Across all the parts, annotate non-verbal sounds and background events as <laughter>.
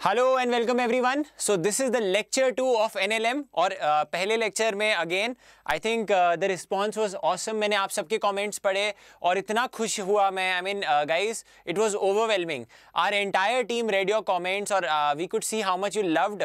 Hello and welcome everyone so this is the lecture two of NLM और uh, पहले lecture में again I think the response was awesome मैंने आप सबके comments पढ़े और इतना खुश हुआ मैं. I mean guys it was overwhelming our entire team radio comments और we could see how much you loved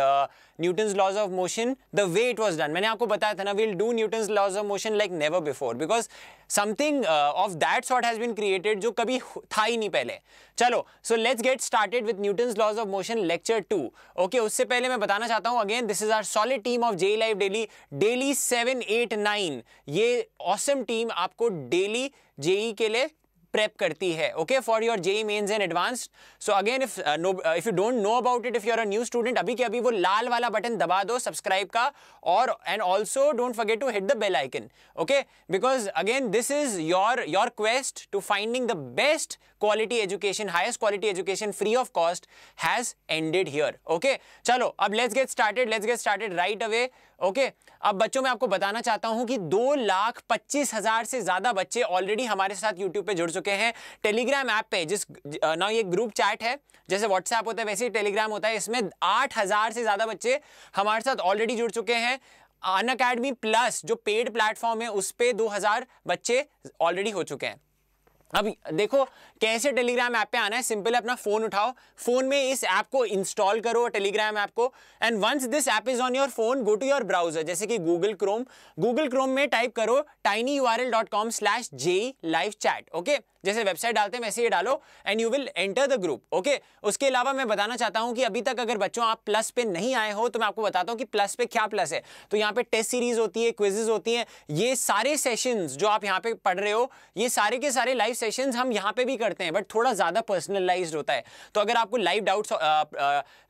Newton's laws of motion the way it was done मैंने आपको बताया था ना will do Newton's laws of motion like never before because something of that sort has been created जो कभी था ही नहीं पहले। चलो so let's get started with Newton's laws of motion lecture two okay उससे पहले मैं बताना चाहता हूँ again this is our solid team of J live daily daily seven eight nine ये ऑसम awesome टीम आपको डेली जेई के लिए प्रेप करती है okay for your JEE Mains and advance so again if no if you don't know about it if you're a new student अभी के अभी वो लाल वाला बटन दबा दो सब्सक्राइब का और and also don't forget to hit the bell icon okay because again this is your your quest to finding the best quality education highest quality education free of cost has ended here. Okay? चलो, अब let's get started, let's get started right away. Okay अब बच्चों, मैं आपको बताना चाहता हूँ कि दो लाख पच्चीस हज़ार से ज़्यादा बच्चे ऑलरेडी हमारे साथ यूट्यूब पे जुड़ चुके हैं। टेलीग्राम ऐप पे, जिस ना, ये ग्रुप चैट है, जैसे व्हाट्सएप होता है, वैसे ही टेलीग्राम होता है। इसमें आठ हज़ार से ज़्यादा बच्चे हमारे साथ ऑलरेडी जुड़ चुके हैं। अन अकेडमी प्लस जो पेड प्लेटफॉर्म है, उस पर दो हज़ार बच्चे ऑलरेडी हो चुके हैं। अब देखो, कैसे टेलीग्राम ऐप पे आना है? सिंपल अपना फ़ोन उठाओ। फ़ोन में इस ऐप को इंस्टॉल करो टेलीग्राम ऐप को। And once this app is on your phone go to your browser जैसे कि गूगल क्रोम गूगल क्रोम में टाइप करो tiny U R L dot com slash J live chat okay जैसे website डालते हैं, वैसे ही डालो and you will enter the group okay उसके अलावा मैं बताना चाहता हूँ कि अभी तक अगर बच्चों आप प्लस पे नहीं आए हो तो मैं आपको बताता हूँ कि प्लस पे क्या प्लस है। तो यहाँ पे टेस्ट सीरीज़ होती है क्विजेज होती हैं, ये सारे सेशन जो आप यहाँ पे पढ़ रहे हो, ये सारे के सारे लाइव सेशन हम यहाँ पे भी करते हैं बट थोड़ा ज़्यादा पर्सनलाइज होता है। तो अगर आपको लाइव डाउट्स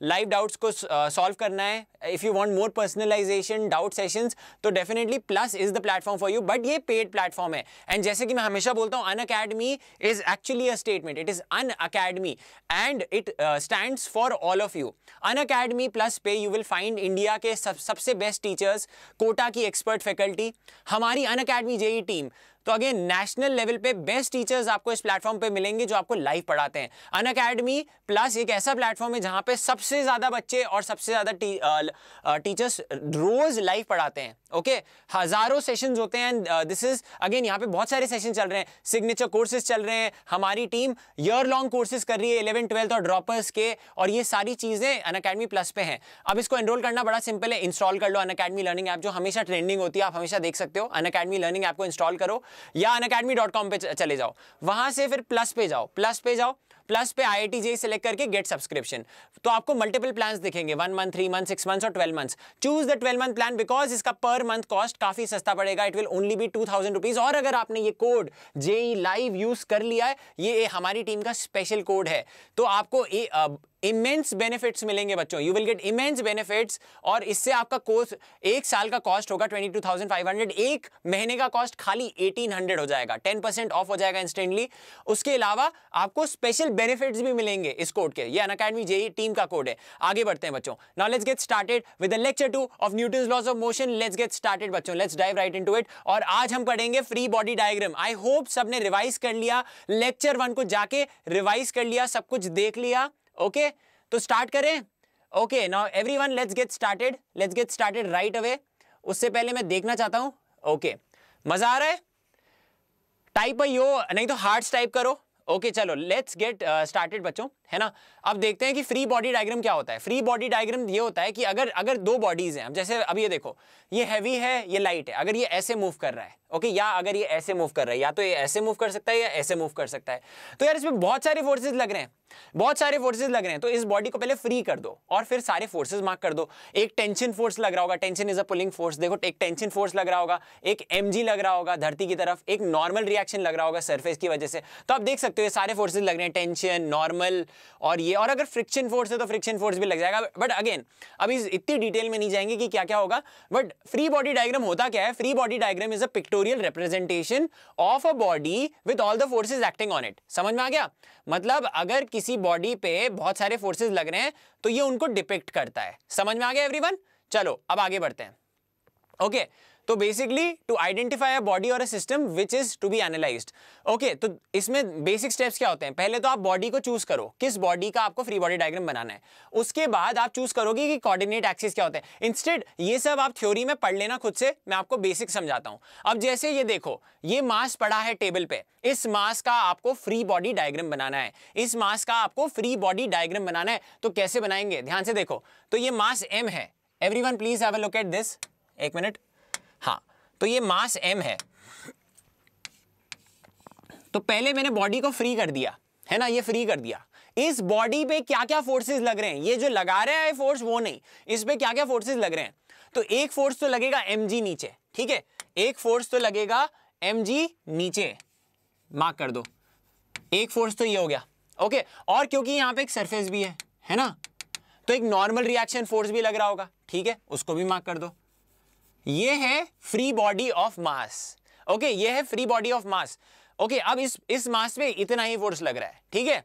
लाइव डाउट्स को सॉल्व करना है if you want more personalisation doubt session तो definitely plus is the platform for you but ये पेड प्लेटफॉर्म है। एंड जैसे कि मैं हमेशा बोलता हूँ Unacademy is actually a statement. It is an academy and it uh, stands for all of you. An academy plus pay you will find India के सब सबसे best teachers, कोटा की expert faculty, हमारी an academy जेई टीम तो again national level पे best teachers आपको इस platform पे मिलेंगे जो आपको लाइव पढ़ाते हैं। अन अकेडमी प्लस एक ऐसा प्लेटफॉर्म है जहाँ पे सबसे ज़्यादा बच्चे और सबसे ज़्यादा टी, टीचर्स रोज लाइव पढ़ाते हैं ओके? हज़ारों सेशंस होते हैं दिस इज़ अगेन यहाँ पे बहुत सारे सेशन चल रहे हैं। सिग्नेचर कोर्सेज चल रहे हैं। हमारी टीम ईयर लॉन्ग कोर्सेज कर रही है इलेवन ट्वेल्थ और ड्रॉपर्स के और ये सारी चीज़ें अन अकेडमी प्लस पे हैं। अब इसको एनरोल करना बड़ा सिंपल है। इंस्टॉल कर लो अन अकेडमी लर्निंग ऐप जो हमेशा ट्रेंडिंग होती है। आप हमेशा देख सकते हो। अन अकेडमी लर्निंग ऐप को इंस्टॉल करो। या अन अकेडमी डॉट कॉम पे चले जाओ। वहाँ से फिर प्लस पे जाओ। प्लस पे जाओ। प्लस पे आई आई जे सेलेक्ट करके गेट सब्सक्रिप्शन तो आपको मल्टीपल प्लान दिखेंगे। One month three month six month और twelve month choose the twelve month plan because इसका पर मंथ कॉस्ट काफ़ी सस्ता पड़ेगा। It will only be two thousand rupees और अगर आपने ये कोड जे लाइव यूज़ कर लिया है ये हमारी टीम का स्पेशल कोड है। तो आपको ए, इमेंस बेनिफिट्स मिलेंगे बच्चों। You will get immense benefits और इससे आपका कोर्स एक साल का कॉस्ट होगा 22,500 एक महीने का कॉस्ट खाली 1800 हो जाएगा। 10 परसेंट ऑफ़ हो जाएगा इंस्टेंटली उसके अलावा आपको स्पेशल बेनिफिट्स भी मिलेंगे इस कोड के। ये अन अकेडमी जेई टीम का कोड है। आगे बढ़ते हैं बच्चों। Now let's get started with the lecture two of Newton laws of motion let's get started बच्चों। Let's dive right into it और आज हम पढ़ेंगे free body diagram I hope सबने रिवाइज कर लिया। लेक्चर वन को जाके रिवाइज कर लिया सब कुछ देख लिया। ओके तो स्टार्ट करें। Okay now every one let's get started let's get started right away उससे पहले मैं देखना चाहता हूँ। Okay okay. मज़ा आ रहा है? टाइप यो नहीं तो हार्ट्स टाइप करो। ओके okay, चलो लेट्स गेट स्टार्टेड बच्चों। है ना? अब देखते हैं कि फ्री बॉडी डायग्राम क्या होता है। फ्री बॉडी डायग्राम ये होता है कि अगर अगर दो बॉडीज हैं जैसे अब ये देखो, ये हैवी है, ये लाइट है। अगर ये ऐसे मूव कर रहा है ओके या अगर ये ऐसे मूव कर रहा है, या तो ये ऐसे मूव कर सकता है, या ऐसे मूव कर सकता है। तो यार इसमें बहुत सारे फोर्सेज लग रहे हैं, बहुत सारे फोर्सेज लग रहे हैं। तो इस बॉडी को पहले फ्री कर दो, और फिर सारे फोर्सेज मार्क कर दो। एक टेंशन फोर्स लग रहा होगा tension is a pulling force देखो, एक टेंशन फोर्स लग रहा होगा, एक एमजी लग रहा होगा धरती की तरफ़, एक नॉर्मल रिएक्शन लग रहा होगा सरफेस की वजह से। तो आप देख सकते हो ये सारे फोर्सेज लग रहे हैं टेंशन नॉर्मल और ये, और अगर फ्रिक्शन फोर्स है तो फ्रिक्शन फोर्स भी लग जाएगा। बट अगेन अभी इतनी डिटेल में नहीं जाएँगे कि क्या क्या होगा। बट फ्री बॉडी डायग्राम होता क्या है? Free body diagram is a pictorial representation of a body with all the forces acting on it समझ में आ गया? मतलब अगर किसी बॉडी पे बहुत सारे फोर्सेज लग रहे हैं तो ये उनको डिपिक्ट करता है। समझ में आ गया एवरीवन चलो, अब आगे बढ़ते हैं। ओके तो basically to identify a body और a system which is to be analysed okay तो इसमें बेसिक स्टेप्स क्या होते हैं? पहले तो आप बॉडी को चूज़ करो, किस बॉडी का आपको फ्री बॉडी डायग्राम बनाना है। उसके बाद आप चूज़ करोगे कि कोऑर्डिनेट एक्सिस क्या होते हैं। इंस्टेड ये सब आप थ्योरी में पढ़ लेना खुद से, मैं आपको बेसिक समझाता हूँ। अब जैसे ये देखो, ये मास पड़ा है टेबल पे। इस मास का आपको फ्री बॉडी डायग्राम बनाना है। इस मास का आपको फ्री बॉडी डायग्राम बनाना है। तो कैसे बनाएँगे? ध्यान से देखो। तो ये मास एम है। Everyone please have a look at this एक मिनट हाँ तो ये मास एम है। तो पहले मैंने बॉडी को फ्री कर दिया, है ना? ये फ्री कर दिया। इस बॉडी पे क्या क्या फोर्सेस लग रहे हैं? ये जो लगा रहा है फोर्स वो नहीं। इस पे क्या क्या फोर्सेस लग रहे हैं? तो एक फोर्स तो लगेगा एम नीचे, ठीक है? एक फोर्स तो लगेगा एम नीचे। मार्क कर दो। एक फोर्स तो ये हो गया। ओके और क्योंकि यहाँ पे एक सरफेस भी है है ना? तो एक नॉर्मल रिएक्शन फोर्स भी लग रहा होगा, ठीक है? उसको भी मार्क कर दो। ये है free body of mass okay ये है free body of mass okay अब इस इस मास पे इतना ही फोर्स लग रहा है, ठीक है?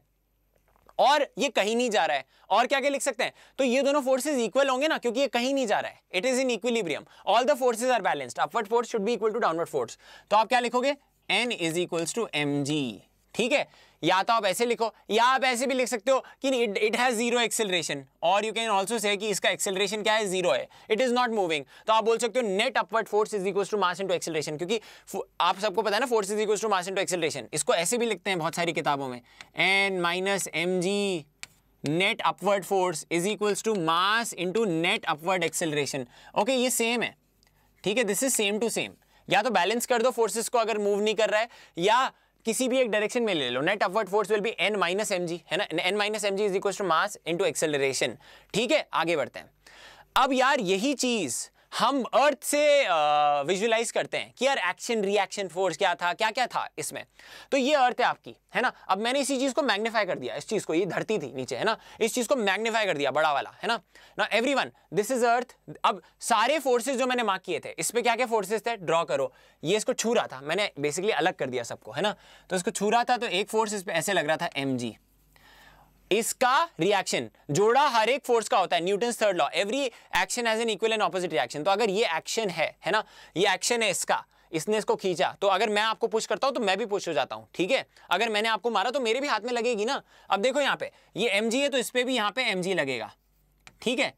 और ये कहीं नहीं जा रहा है। और क्या क्या लिख सकते हैं? तो ये दोनों फोर्सेस इक्वल होंगे ना, क्योंकि ये कहीं नहीं जा रहा है। It is in equilibrium all the forces are balanced upward force should be equal to downward force तो आप क्या लिखोगे? N is equals to M G ठीक है? या तो आप ऐसे लिखो, या आप ऐसे भी लिख सकते हो कि it it has zero acceleration और यू कैन ऑल्सो से कि इसका एक्सेलरेशन क्या है? ज़ीरो है. इट इज़ नॉट मूविंग तो आप बोल सकते हो net upward force is equal to mass into acceleration क्योंकि आप सबको पता है ना force is equal to mass into acceleration इसको ऐसे भी लिखते हैं बहुत सारी किताबों में. N minus M G net upward force is equals to mass into net upward acceleration okay ये सेम है. ठीक है this is same to same या तो बैलेंस कर दो फोर्सेस को अगर मूव नहीं कर रहा है, या किसी भी एक डायरेक्शन में ले लो। Net upward force will be N minus M G है ना? N minus M G is equal to mass into acceleration ठीक है? आगे बढ़ते हैं। अब यार, यही चीज़ हम अर्थ से विजुलाइज करते हैं कि यार एक्शन रिएक्शन फोर्स क्या था क्या क्या था इसमें। तो ये अर्थ है आपकी, है ना? अब मैंने इसी चीज़ को मैग्नीफाई कर दिया, इस चीज़ को, ये धरती थी नीचे, है ना? इस चीज़ को मैग्नीफाई कर दिया, बड़ा वाला, है ना? ना एवरी दिस इज़ अर्थ अब सारे फोर्सेज जो मैंने मार्क किए थे, इस पर क्या क्या फोर्सेज थे? ड्रॉ करो। ये इसको छू रहा था, मैंने बेसिकली अलग कर दिया सबको, है ना? तो इसको छू रहा था तो एक फोर्स इस पर ऐसे लग रहा था एम इसका रिएक्शन जोड़ा हर एक फोर्स का होता है Newton third law every action has an equal and opposite reaction तो अगर ये एक्शन है है ना? ये एक्शन है इसका। इसने इसको खींचा। तो अगर मैं आपको पुश करता हूँ तो मैं भी पुश हो जाता हूँ, ठीक है? अगर मैंने आपको मारा तो मेरे भी हाथ में लगेगी ना? अब देखो यहाँ पे। ये एम है तो इस पर भी यहाँ पे एम लगेगा, ठीक है?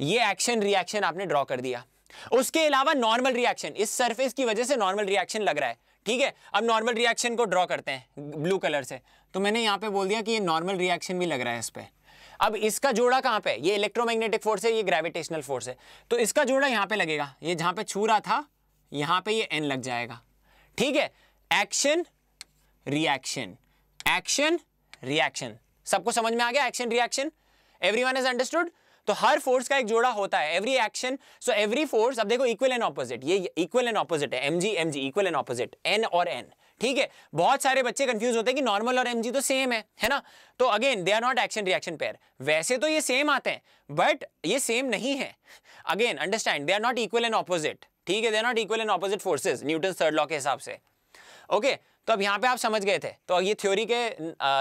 ये एक्शन रिएक्शन आपने ड्रॉ कर दिया। उसके अलावा नॉर्मल रिएक्शन इस सरफेस की वजह से नॉर्मल रिएक्शन लग रहा है, ठीक है? अब नॉर्मल रिएक्शन को ड्रॉ करते हैं ब्लू कलर से। तो मैंने यहाँ पे बोल दिया कि ये नॉर्मल रिएक्शन भी लग रहा है इस पर अब इसका जोड़ा कहाँ पे? ये इलेक्ट्रोमैग्नेटिक फोर्स है, ये ग्रेविटेशनल फोर्स है। तो इसका जोड़ा यहाँ पे लगेगा। ये जहाँ पे छू रहा था, यहाँ पे ये एन लग जाएगा। ठीक है? एक्शन रिएक्शन एक्शन रिएक्शन सबको समझ में आ गया action reaction everyone is understood तो हर फोर्स का एक जोड़ा होता है। Every action so every force अब देखो इक्वल एंड ऑपोजिट ये इक्वल एंड ऑपोजिट है। M G M G equal and opposite N और एन ठीक है? बहुत सारे बच्चे कंफ्यूज होते हैं कि नॉर्मल और एमजी तो सेम है है ना? तो again they are not action reaction pair वैसे तो ये सेम आते हैं बट ये सेम नहीं है। Again understand they are not equal and opposite ठीक है? They are not equal and opposite forces Newton third law के हिसाब से। ओके okay, तो अब यहाँ पे आप समझ गए थे। तो ये थ्योरी के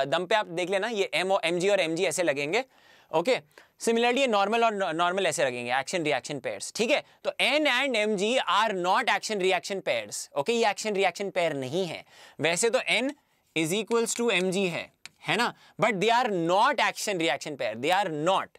दम पे आप देख लेना ये एम ओ एम जी और एम जी ऐसे लगेंगे। ओके सिमिलरली ये नॉर्मल और नॉर्मल ऐसे लगेंगे एक्शन रिएक्शन पेयर्स ठीक है? तो N and M G are not action reaction pairs okay ये एक्शन रिएक्शन पेयर नहीं है। वैसे तो N is equals to M G है है ना? But they are not action reaction pair they are not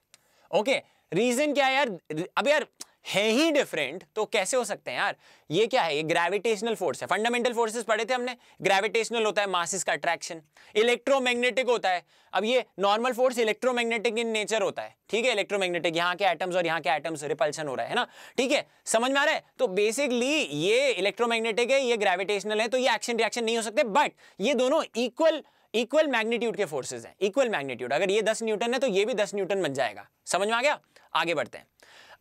okay reason क्या है यार? अब यार है ही डिफरेंट तो कैसे हो सकते हैं यार? ये क्या है? ये ग्रेविटेशनल फोर्स है। फंडामेंटल फोर्सेस पढ़े थे हमने? ग्रेविटेशनल होता है मासिस का अट्रैक्शन इलेक्ट्रोमैग्नेटिक होता है। अब ये normal force electromagnetic in nature होता है। ठीक है? इलेक्ट्रोमैग्नेटिक यहाँ के एटम्स और यहाँ के एटम्स रिपल्शन हो रहा है ना? ठीक है? समझ में आ रहा है? तो बेसिकली ये इलेक्ट्रोमैग्नेटिक है, ये ग्रेविटेशनल है तो ये एक्शन रिएक्शन नहीं हो सकते बट ये दोनों इक्वल इक्वल मैग्नीट्यूड के फोर्सेज हैं। इक्वल मैग्नीट्यूड अगर ये 10 न्यूटन है तो ये भी 10 न्यूटन बन जाएगा। समझ में आ गया? आगे बढ़ते हैं।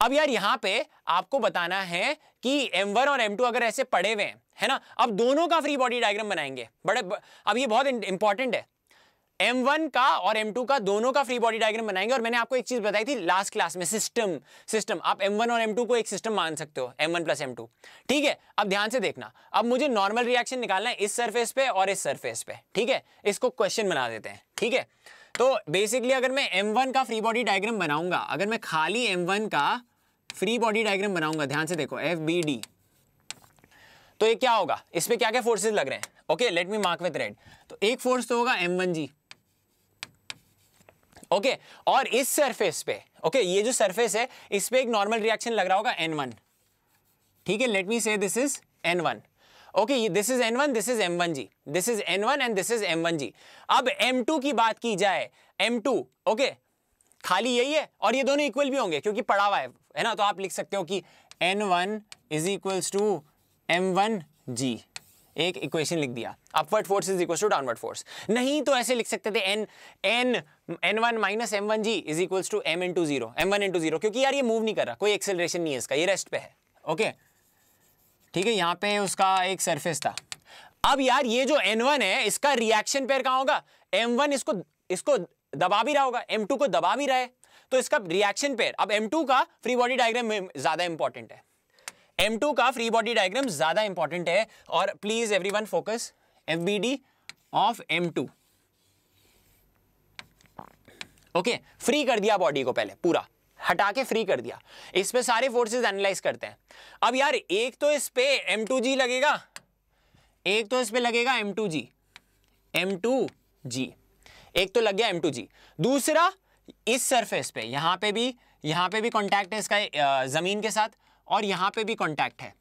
अब यार यहाँ पे आपको बताना है कि M1 और M2 अगर ऐसे पड़े हुए हैं, है ना? अब दोनों का फ्री बॉडी डायग्राम बनाएँगे। बड़े अब ये बहुत इंपॉर्टेंट है। M1 का और M2 का दोनों का फ्री बॉडी डायग्राम बनाएँगे और मैंने आपको एक चीज़ बताई थी लास्ट क्लास में सिस्टम सिस्टम आप M1 और M2 को एक सिस्टम मान सकते हो M1 प्लस एम ठीक है? अब ध्यान से देखना। अब मुझे नॉर्मल रिएक्शन निकालना है इस सरफेस पे और इस सरफेस पे। ठीक है? इसको क्वेश्चन बना देते हैं। ठीक है? तो बेसिकली अगर मैं M1 का फ्री बॉडी डायग्राम बनाऊँगा, अगर मैं खाली M1 का फ्री बॉडी डायग्राम बनाऊँगा, ध्यान से देखो एफ़ बी डी तो ये क्या होगा? इस पर क्या क्या फोर्सेज लग रहे हैं? Okay let me mark with red तो एक फोर्स तो होगा एम वन जी ओके और इस सरफेस पे ओके ये जो सरफेस है, इस पे एक नॉर्मल रिएक्शन लग रहा होगा एन वन ठीक है let me say this is N one okay this is N one this is M one G this is N one and this is M one G अब M to की बात की जाए M to okay खाली यही है और ये दोनों इक्वल भी होंगे क्योंकि पढ़ा हुआ है है ना? तो आप लिख सकते हो कि N one is equals to M one G एक इक्वेशन लिख दिया। Upward force is equal to downward force नहीं तो ऐसे लिख सकते थे N N N one minus M one G is equals to M into zero M one into zero क्योंकि यार ये मूव नहीं कर रहा, कोई एक्सेलरेशन नहीं है इसका, ये रेस्ट पे है ओके ठीक है, यहाँ पे उसका एक सरफेस था। अब यार ये जो एन वन है, इसका रिएक्शन पेयर कहाँ होगा? एम वन इसको इसको दबा भी रहा होगा एम टू को दबा भी रहा है तो इसका रिएक्शन पेयर अब एम टू का फ्री बॉडी डायग्राम ज़्यादा इंपॉर्टेंट है। M2 का फ्री बॉडी डायग्राम ज़्यादा इंपॉर्टेंट है, और please everyone focus FBD of M2 okay free कर दिया बॉडी को पहले, पूरा। हटा के फ्री कर दिया। इस पर सारे फोर्सेज एनालाइज करते हैं। अब यार, एक तो इस पे M2G लगेगा। एक तो इस पे लगेगा M2G M2G एक तो लग गया एम टू जी दूसरा, इस सरफेस पे, यहाँ पे भी, यहाँ पे भी कांटेक्ट है इसका ज़मीन के साथ, और यहाँ पे भी कॉन्टैक्ट है।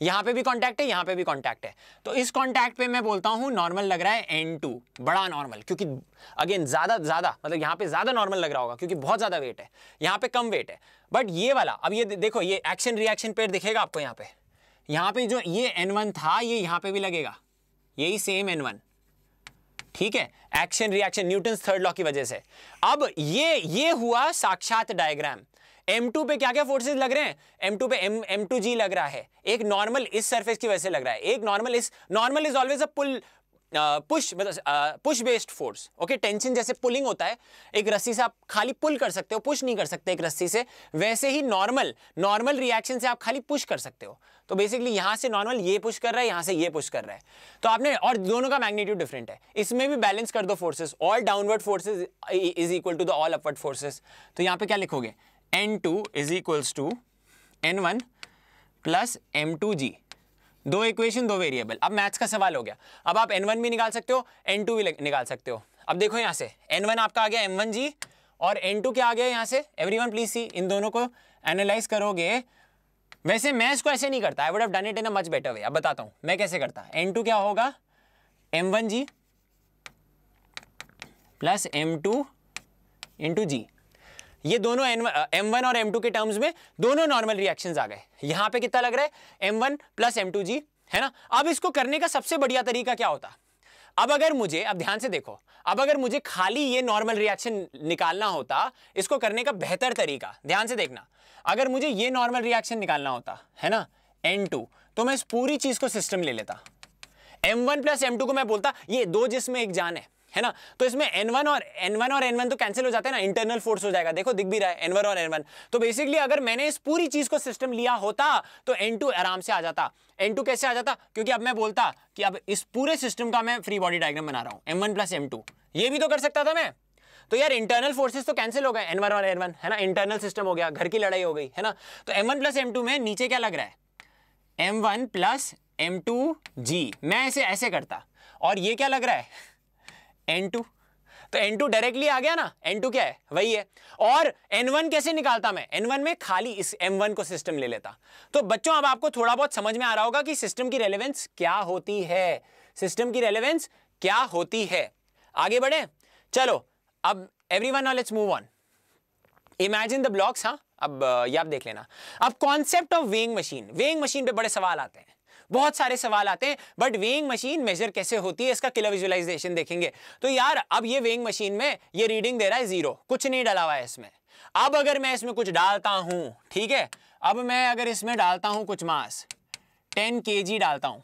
यहाँ पे भी कांटेक्ट है, यहाँ पे भी कांटेक्ट है। तो इस कांटेक्ट पे मैं बोलता हूँ नॉर्मल लग रहा है N2 बड़ा नॉर्मल क्योंकि अगेन ज़्यादा ज़्यादा मतलब यहाँ पे ज़्यादा नॉर्मल लग रहा होगा, क्योंकि बहुत ज़्यादा वेट है। यहाँ पे कम वेट है। बट ये वाला, अब ये देखो, ये एक्शन रिएक्शन पेयर दिखेगा आपको यहाँ पे। यहाँ पे जो, ये N1 था, ये यहाँ पे भी लगेगा। यही सेम N1 ठीक है? Action reaction Newton third law की वजह से। अब ये ये हुआ साक्षात डायग्राम M2 पे क्या क्या फोर्सेज लग रहे हैं? M2 पे M M2G लग रहा है। एक नॉर्मल इस सरफेस की वजह से लग रहा है। एक नॉर्मल इस normal is always a pull push मतलब push based force okay tension जैसे पुलिंग होता है, एक रस्सी से आप खाली पुल कर सकते हो पुश नहीं कर सकते एक रस्सी से। वैसे ही नॉर्मल नॉर्मल रिएक्शन से आप खाली पुश कर सकते हो। तो बेसिकली यहाँ से नॉर्मल ये पुश कर रहा है, यहाँ से ये पुश कर रहा है। तो आपने, और दोनों का मैग्नीट्यूड डिफरेंट है। इसमें भी बैलेंस कर दो forces all downward forces is equal to the all upward forces तो यहाँ पे क्या लिखोगे? N two is equals to N one plus M two G दो इक्वेशन दो वेरिएबल अब मैथ्स का सवाल हो गया. अब आप एन वन भी निकाल सकते हो एन टू भी निकाल सकते हो. अब देखो यहाँ से. एन वन आपका आ गया एम वन जी और एन टू क्या आ गया यहाँ से? एवरी वन प्लीज़ सी इन दोनों को एनालाइज करोगे. वैसे मैं इसको ऐसे नहीं करता. I would have done it in a much better way अब बताता हूँ. मैं कैसे करता? एन टू क्या होगा? M one G plus M two into G ये दोनों एम वन और एम टू के टर्म्स में दोनों नॉर्मल रिएक्शन आ गए। यहाँ पे कितना लग रहा है? M one plus M two G है ना? अब इसको करने का सबसे बढ़िया तरीका क्या होता? अब अगर मुझे, अब ध्यान से देखो, अब अगर मुझे खाली ये नॉर्मल रिएक्शन निकालना होता, इसको करने का बेहतर तरीका, ध्यान से देखना, अगर मुझे ये नॉर्मल रिएक्शन निकालना होता, है ना एन टू तो मैं इस पूरी चीज़ को सिस्टम ले लेता। M one plus M two को मैं बोलता, ये दो जिसमें एक जान है। है ना? तो इसमें N1 और N1 और N1 तो कैंसिल हो जाते हैं ना? इंटरनल फोर्स हो जाएगा। देखो, दिख भी रहा है N1 और N1 तो बेसिकली अगर मैंने इस पूरी चीज़ को सिस्टम लिया होता तो N2 आराम से आ जाता। N2 कैसे आ जाता? क्योंकि अब मैं बोलता कि अब इस पूरे सिस्टम का मैं फ्री बॉडी डायग्राम बना रहा हूँ। एम वन प्लस एम ये भी तो कर सकता था मैं। तो यार इंटरनल फोर्सेस तो कैंसिल हो गए। एन वन और एन वन है ना? इंटरनल सिस्टम हो गया। घर की लड़ाई हो गई, है ना? तो M one plus M two में नीचे क्या लग रहा है? M one plus M two G मैं ऐसे ऐसे करता। और ये क्या लग रहा है? एन टू तो एन टू डायरेक्टली आ गया ना? एन टू क्या है? वही है। और एन वन कैसे निकालता मैं? एन वन में खाली इस एम वन को सिस्टम ले लेता। तो बच्चों, अब आपको थोड़ा बहुत समझ में आ रहा होगा कि सिस्टम की रेलेवेंस क्या होती है। सिस्टम की रेलेवेंस क्या होती है? आगे बढ़े। चलो, अब everyone let's move on imagine the blocks हाँ? अब ये आप देख लेना। अब concept of weighing machine weighing machine पे बड़े सवाल आते हैं। बहुत सारे सवाल आते हैं बट वेइंग मशीन मेजर कैसे होती है, इसका किलर विजुअलाइजेशन देखेंगे। तो यार, अब ये वेइंग मशीन में ये रीडिंग दे रहा है ज़ीरो कुछ नहीं डाला हुआ है इसमें। अब अगर मैं इसमें कुछ डालता हूँ, ठीक है? अब मैं अगर इसमें डालता हूँ कुछ मास, टेन के डालता हूँ।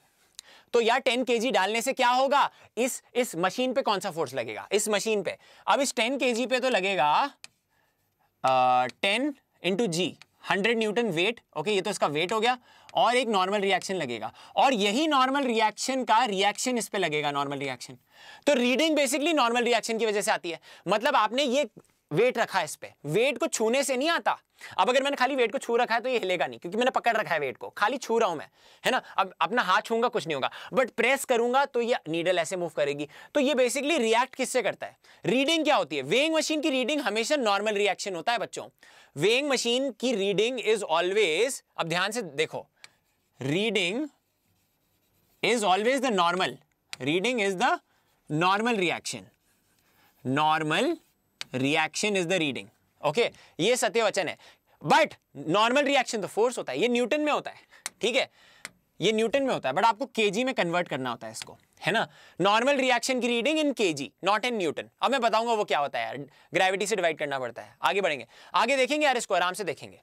तो यार, टेन के डालने से क्या होगा? इस इस मशीन पे कौन सा फोर्स लगेगा? इस मशीन पे। अब इस टेन के पे तो लगेगा ten into G hundred newton weight okay ये तो इसका वेट हो गया। और एक नॉर्मल रिएक्शन लगेगा। और यही नॉर्मल रिएक्शन का रिएक्शन इस पे लगेगा नॉर्मल रिएक्शन तो रीडिंग बेसिकली नॉर्मल रिएक्शन की वजह से आती है। मतलब आपने ये वेट रखा है इस पे। वेट को छूने से नहीं आता। अब अगर मैंने खाली वेट को छू रखा है तो ये हिलेगा नहीं, क्योंकि मैंने पकड़ रखा है वेट को। खाली छू रहा हूँ मैं, है ना? अब अपना हाथ छूँगा कुछ नहीं होगा। बट प्रेस करूँगा तो ये नीडल ऐसे मूव करेगी। तो ये बेसिकली रिएक्ट किससे करता है? रीडिंग क्या होती है? वेइंग मशीन की रीडिंग हमेशा नॉर्मल रिएक्शन होता है, बच्चों। वेइंग मशीन की रीडिंग इज़ ऑलवेज अब ध्यान से देखो reading is always the normal reading is the normal reaction normal reaction is the reading okay ये सत्य वचन है. बट नॉर्मल रिएक्शन तो फोर्स होता है. ये न्यूटन में होता है. ठीक है? ये न्यूटन में होता है. बट आपको केजी में कन्वर्ट करना होता है इसको. है ना? नॉर्मल रिएक्शन की reading in KG not in newton अब मैं बताऊँगा वो क्या होता है यार। ग्रेविटी से डिवाइड करना पड़ता है। आगे बढ़ेंगे। आगे देखेंगे यार इसको, आराम से देखेंगे।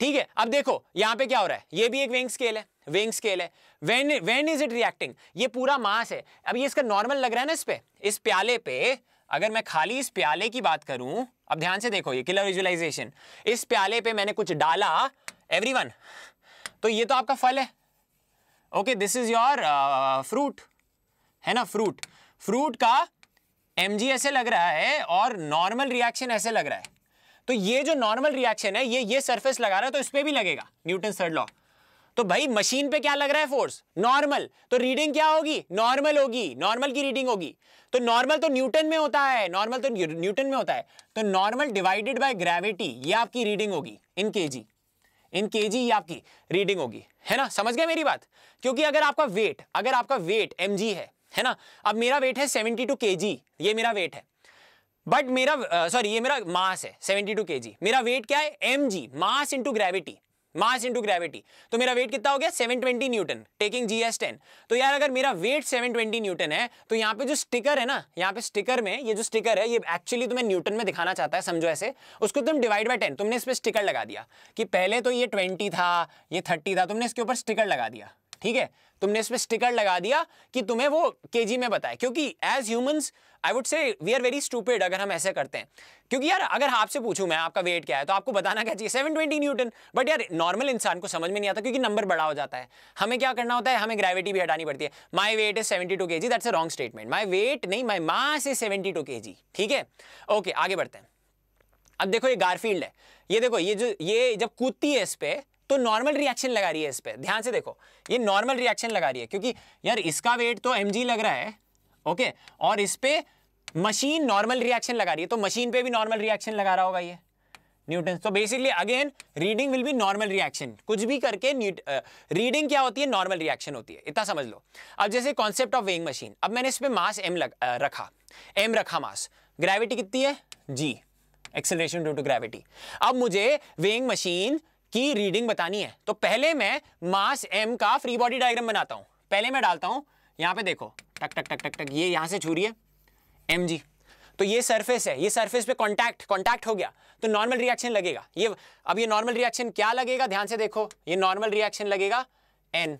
ठीक है, अब देखो, यहाँ पे क्या हो रहा है? ये भी एक वेंग स्केल है। वेंग स्केल है। When when is it reacting ये पूरा मास है। अब ये इसका नॉर्मल लग रहा है ना इस पे? इस प्याले पे, अगर मैं खाली इस प्याले की बात करूँ, अब ध्यान से देखो, ये किलर विजुअलाइजेशन इस प्याले पे मैंने कुछ डाला एवरीवन तो ये तो आपका फल है। Okay this is your fruit है ना फ्रूट फ्रूट का एमजी ऐसे लग रहा है और नॉर्मल रिएक्शन ऐसे लग रहा है। तो ये जो नॉर्मल रिएक्शन है, ये ये सरफेस लगा रहा है तो इस पर भी लगेगा न्यूटन थर्ड लॉ तो भाई मशीन पे क्या लग रहा है फोर्स नॉर्मल तो रीडिंग क्या होगी? नॉर्मल होगी. नॉर्मल की रीडिंग होगी. तो नॉर्मल तो न्यूटन में होता है. नॉर्मल तो न्यूटन में होता है. तो नॉर्मल डिवाइडेड बाय ग्रेविटी ये आपकी रीडिंग होगी. इन केजी इन केजी ये आपकी रीडिंग होगी. है ना? समझ गए मेरी बात? क्योंकि अगर आपका वेट अगर आपका वेट एमजी है है ना? अब मेरा वेट है सेवेंटी टू ये मेरा वेट है. बट मेरा सॉरी ये मेरा मास है सेवेंटी टू मेरा वेट क्या है? M mass into gravity mass into gravity तो मेरा वेट कितना हो गया? 720 newton taking G as ten तो यार अगर मेरा वेट 720 न्यूटन है तो यहाँ पे जो स्टिकर है ना, यहाँ पे स्टिकर में, ये जो स्टिकर है, ये एक्चुअली तुम्हें न्यूटन में दिखाना चाहता है, समझो ऐसे। उसको तुम डिवाइड बाय टेन तुमने इस पर स्टिकर लगा दिया कि पहले तो ये ट्वेंटी था, ये थर्टी था, तुमने इसके ऊपर स्टिकर लगा दिया। ठीक है? तुमने इस पर स्टिकर लगा दिया कि तुम्हें वो केजी में बताए, क्योंकि as humans I would say we are very stupid अगर हम ऐसे करते हैं। क्योंकि यार, अगर आपसे पूछूँ मैं, आपका वेट क्या है तो आपको बताना क्या चाहिए? सेवन ट्वेंटी न्यूटन बट यार नॉर्मल इंसान को समझ में नहीं आता क्योंकि नंबर बड़ा हो जाता है। हमें क्या करना होता है? हमें ग्रेविटी भी हटानी पड़ती है। My weight is seventy two K G that's a wrong statement my weight नहीं my mass is seventy two K G ठीक है? ओके आगे बढ़ते हैं। अब देखो, ये गारफील्ड है। ये देखो, ये जो, ये जब कूदती है इस पर तो नॉर्मल रिएक्शन लगा रही है इस पर ध्यान से देखो ये नॉर्मल रिएक्शन लगा रही है क्योंकि यार इसका वेट तो एमजी लग रहा है ओके और इस पर मशीन नॉर्मल रिएक्शन लगा रही है तो मशीन पे भी नॉर्मल रिएक्शन लगा रहा होगा ये न्यूटन तो basically again reading will be normal reaction कुछ भी करके रीडिंग uh, क्या होती है? नॉर्मल रिएक्शन होती है। इतना समझ लो। अब जैसे कॉन्सेप्ट ऑफ़ वेइंग मशीन अब मैंने इस पर मास एम लग, uh, रखा। एम रखा मास ग्रेविटी कितनी है? G acceleration due to gravity अब मुझे वेइंग मशीन की रीडिंग बतानी है। तो पहले मैं मास एम का फ्री बॉडी डायग्राम बनाता हूँ। पहले मैं डालता हूँ, यहाँ पे देखो, टक टक टक टक टक, ये यहाँ से छू रही है। एम जी तो ये सरफेस है, ये सरफेस पे कांटेक्ट कांटेक्ट हो गया। तो नॉर्मल रिएक्शन लगेगा। ये, अब ये नॉर्मल रिएक्शन क्या लगेगा? ध्यान से देखो, ये नॉर्मल रिएक्शन लगेगा एन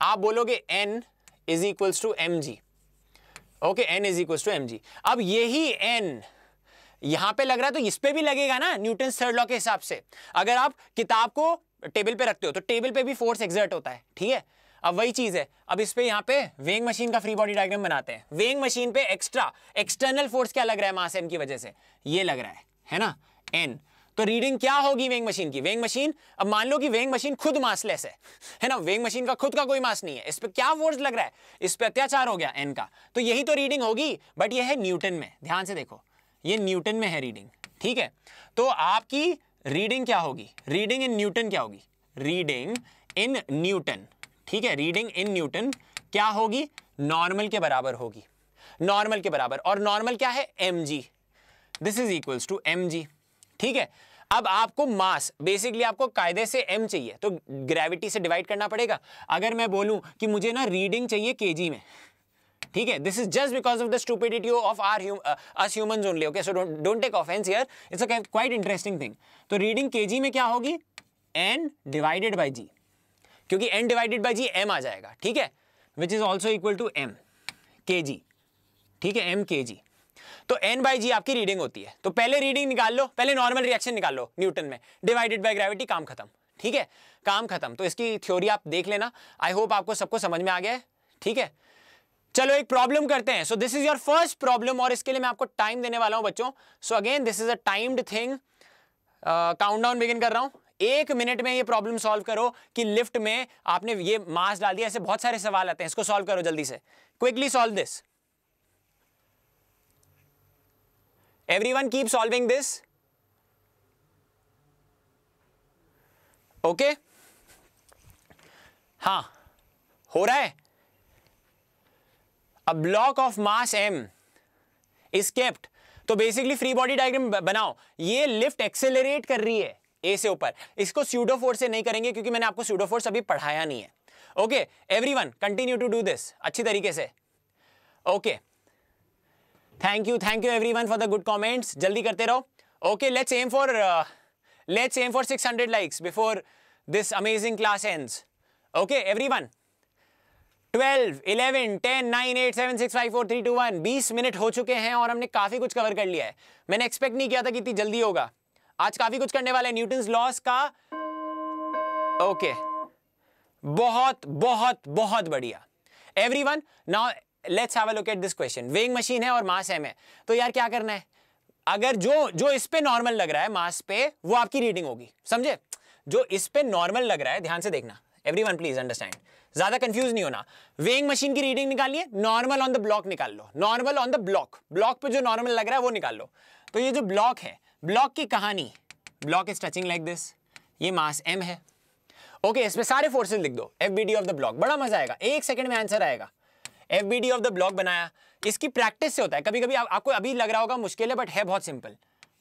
आप बोलोगे N is equals to M G okay N is equals to M G अब यही एन यहाँ पे लग रहा है तो इस पे भी लगेगा ना न्यूटन थर्ड लॉ के हिसाब से। अगर आप किताब को टेबल पे रखते हो तो टेबल पे भी फोर्स एक्सर्ट होता है, ठीक है? अब वही चीज़ है। अब इस पे यहाँ पे वेंग मशीन का फ्री बॉडी डायग्राम बनाते हैं। वेंग मशीन पे एक्स्ट्रा, एक्सटर्नल फोर्स क्या लग रहा है मास एम की वजह से? ये लग रहा है है ना? एन तो रीडिंग क्या होगी वेंग मशीन की? वेंग मशीन, अब मान लो कि वेंग मशीन खुद मासलेस है है ना? वेंग मशीन का खुद का कोई मास नहीं है। इस पर क्या फोर्स लग रहा है? इस पर अत्याचार हो गया एन का। तो यही तो रीडिंग होगी, बट यह है न्यूटन में। ध्यान से देखो। ये न्यूटन में है रीडिंग, ठीक है? तो आपकी रीडिंग क्या होगी? रीडिंग इन न्यूटन क्या होगी? रीडिंग इन न्यूटन, ठीक है? रीडिंग इन न्यूटन क्या होगी? नॉर्मल के बराबर होगी। नॉर्मल के बराबर। और नॉर्मल क्या है? M G this is equals to M G ठीक है? अब आपको मास बेसिकली आपको कायदे से एम चाहिए तो ग्रेविटी से डिवाइड करना पड़ेगा। अगर मैं बोलूँ कि मुझे ना रीडिंग चाहिए केजी में ठीक है? This is just because of the stupidity of are us humans only okay so don't take offence here it's a quite interesting thing तो रीडिंग केजी में क्या होगी? एन डिवाइडेड बाय जी क्योंकि N divided by G M आ जाएगा, ठीक है? Which is also equal to M K G ठीक है? एम के जी तो एन बाई जी आपकी रीडिंग होती है। तो पहले रीडिंग निकाल लो, पहले नॉर्मल रिएक्शन निकाल लो न्यूटन में। डिवाइडेड बाय ग्रेविटी काम खत्म। ठीक है? काम खत्म। तो इसकी थ्योरी आप देख लेना। आई होप आपको सबको समझ में आ गया है। ठीक है? चलो एक प्रॉब्लम करते हैं। So this is your first problem और इसके लिए मैं आपको टाइम देने वाला हूँ बच्चों। So again this is a timed thing countdown begin कर रहा हूँ। एक मिनट में ये प्रॉब्लम सॉल्व करो कि लिफ्ट में आपने ये मास डाल दिया। ऐसे बहुत सारे सवाल आते हैं। इसको सॉल्व करो जल्दी से। Quickly solve this everyone keep solving this okay हाँ हो रहा है? A block of mass M is kept तो बेसिकली फ्री बॉडी डायग्राम बनाओ। ये लिफ्ट एक्सेलरेट कर रही है ए से ऊपर। इसको स्यूडो फोर्स से नहीं करेंगे क्योंकि मैंने आपको स्यूडो फोर्स अभी पढ़ाया नहीं है। Okay everyone continue to do this अच्छी तरीके से। Okay thank you thank you everyone for the good comments जल्दी करते रहो। Okay let's aim for let's aim for 600 likes before this amazing class ends okay everyone 12, 11, 10, 9, 8, 7, 6, 5, 4, 3, 2, 1 20 minute हो चुके हैं और हमने काफ़ी कुछ कवर कर लिया है। मैंने एक्सपेक्ट नहीं किया था कि इतनी जल्दी होगा। आज काफ़ी कुछ करने वाले न्यूटन लॉस का ओके बहुत बहुत बहुत बढ़िया। Everyone now let's have look at this question weighing machine है और मास एम है। तो यार क्या करना है? अगर जो जो इस पे नॉर्मल लग रहा है मास पे वो आपकी रीडिंग होगी। समझे? जो इस पे नॉर्मल लग रहा है ध्यान से देखना। एवरी वन प्लीज़ अंडरस्टैंड ज़्यादा कंफ्यूज नहीं होना। वेइंग मशीन की रीडिंग निकालिए नॉर्मल ऑन द ब्लॉक निकाल लो। Normal on the block block पे जो नॉर्मल लग रहा है वो निकाल लो। तो ये जो ब्लॉक है ब्लॉक की कहानी block is touching like this ये मास एम है। ओके okay, इसमें सारे फोर्सेस लिख दो। एफ़ ऑफ़ द ब्लॉक बड़ा मज़ा आएगा। एक सेकंड में आंसर आएगा। एफ़ ऑफ़ द ब्लॉक बनाया। इसकी प्रैक्टिस से होता है। कभी कभी आ, आपको अभी लग रहा होगा मुश्किल है बट है बहुत सिंपल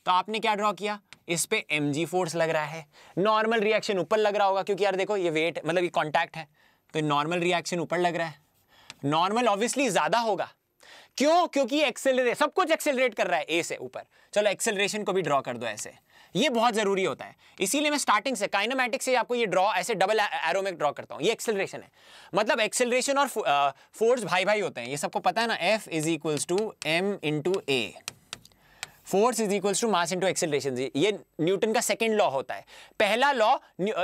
तो आपने क्या ड्रॉ किया? इस पे एम जी फोर्स लग रहा है। नॉर्मल रिएक्शन ऊपर लग रहा होगा क्योंकि यार देखो ये वेट मतलब ये कॉन्टैक्ट है। तो नॉर्मल रिएक्शन ऊपर लग रहा है। नॉर्मल ऑब्वियसली ज़्यादा होगा। क्यों? क्योंकि एक्सेलरेट सब कुछ एक्सेलरेट कर रहा है ए से ऊपर। चलो एक्सेलरेशन को भी ड्रॉ कर दो ऐसे। ये बहुत ज़रूरी होता है। इसीलिए मैं स्टार्टिंग से काइनामेटिक से आपको ये ड्रॉ ऐसे डबल एरो में ड्रॉ करता हूँ। ये एक्सेलरेशन है। मतलब एक्सेलरेशन और फोर्स भाई भाई होते हैं। ये सबको पता है ना? F is equals to M into A force is equals to mass into acceleration. ये न्यूटन का सेकंड लॉ होता है। पहला लॉ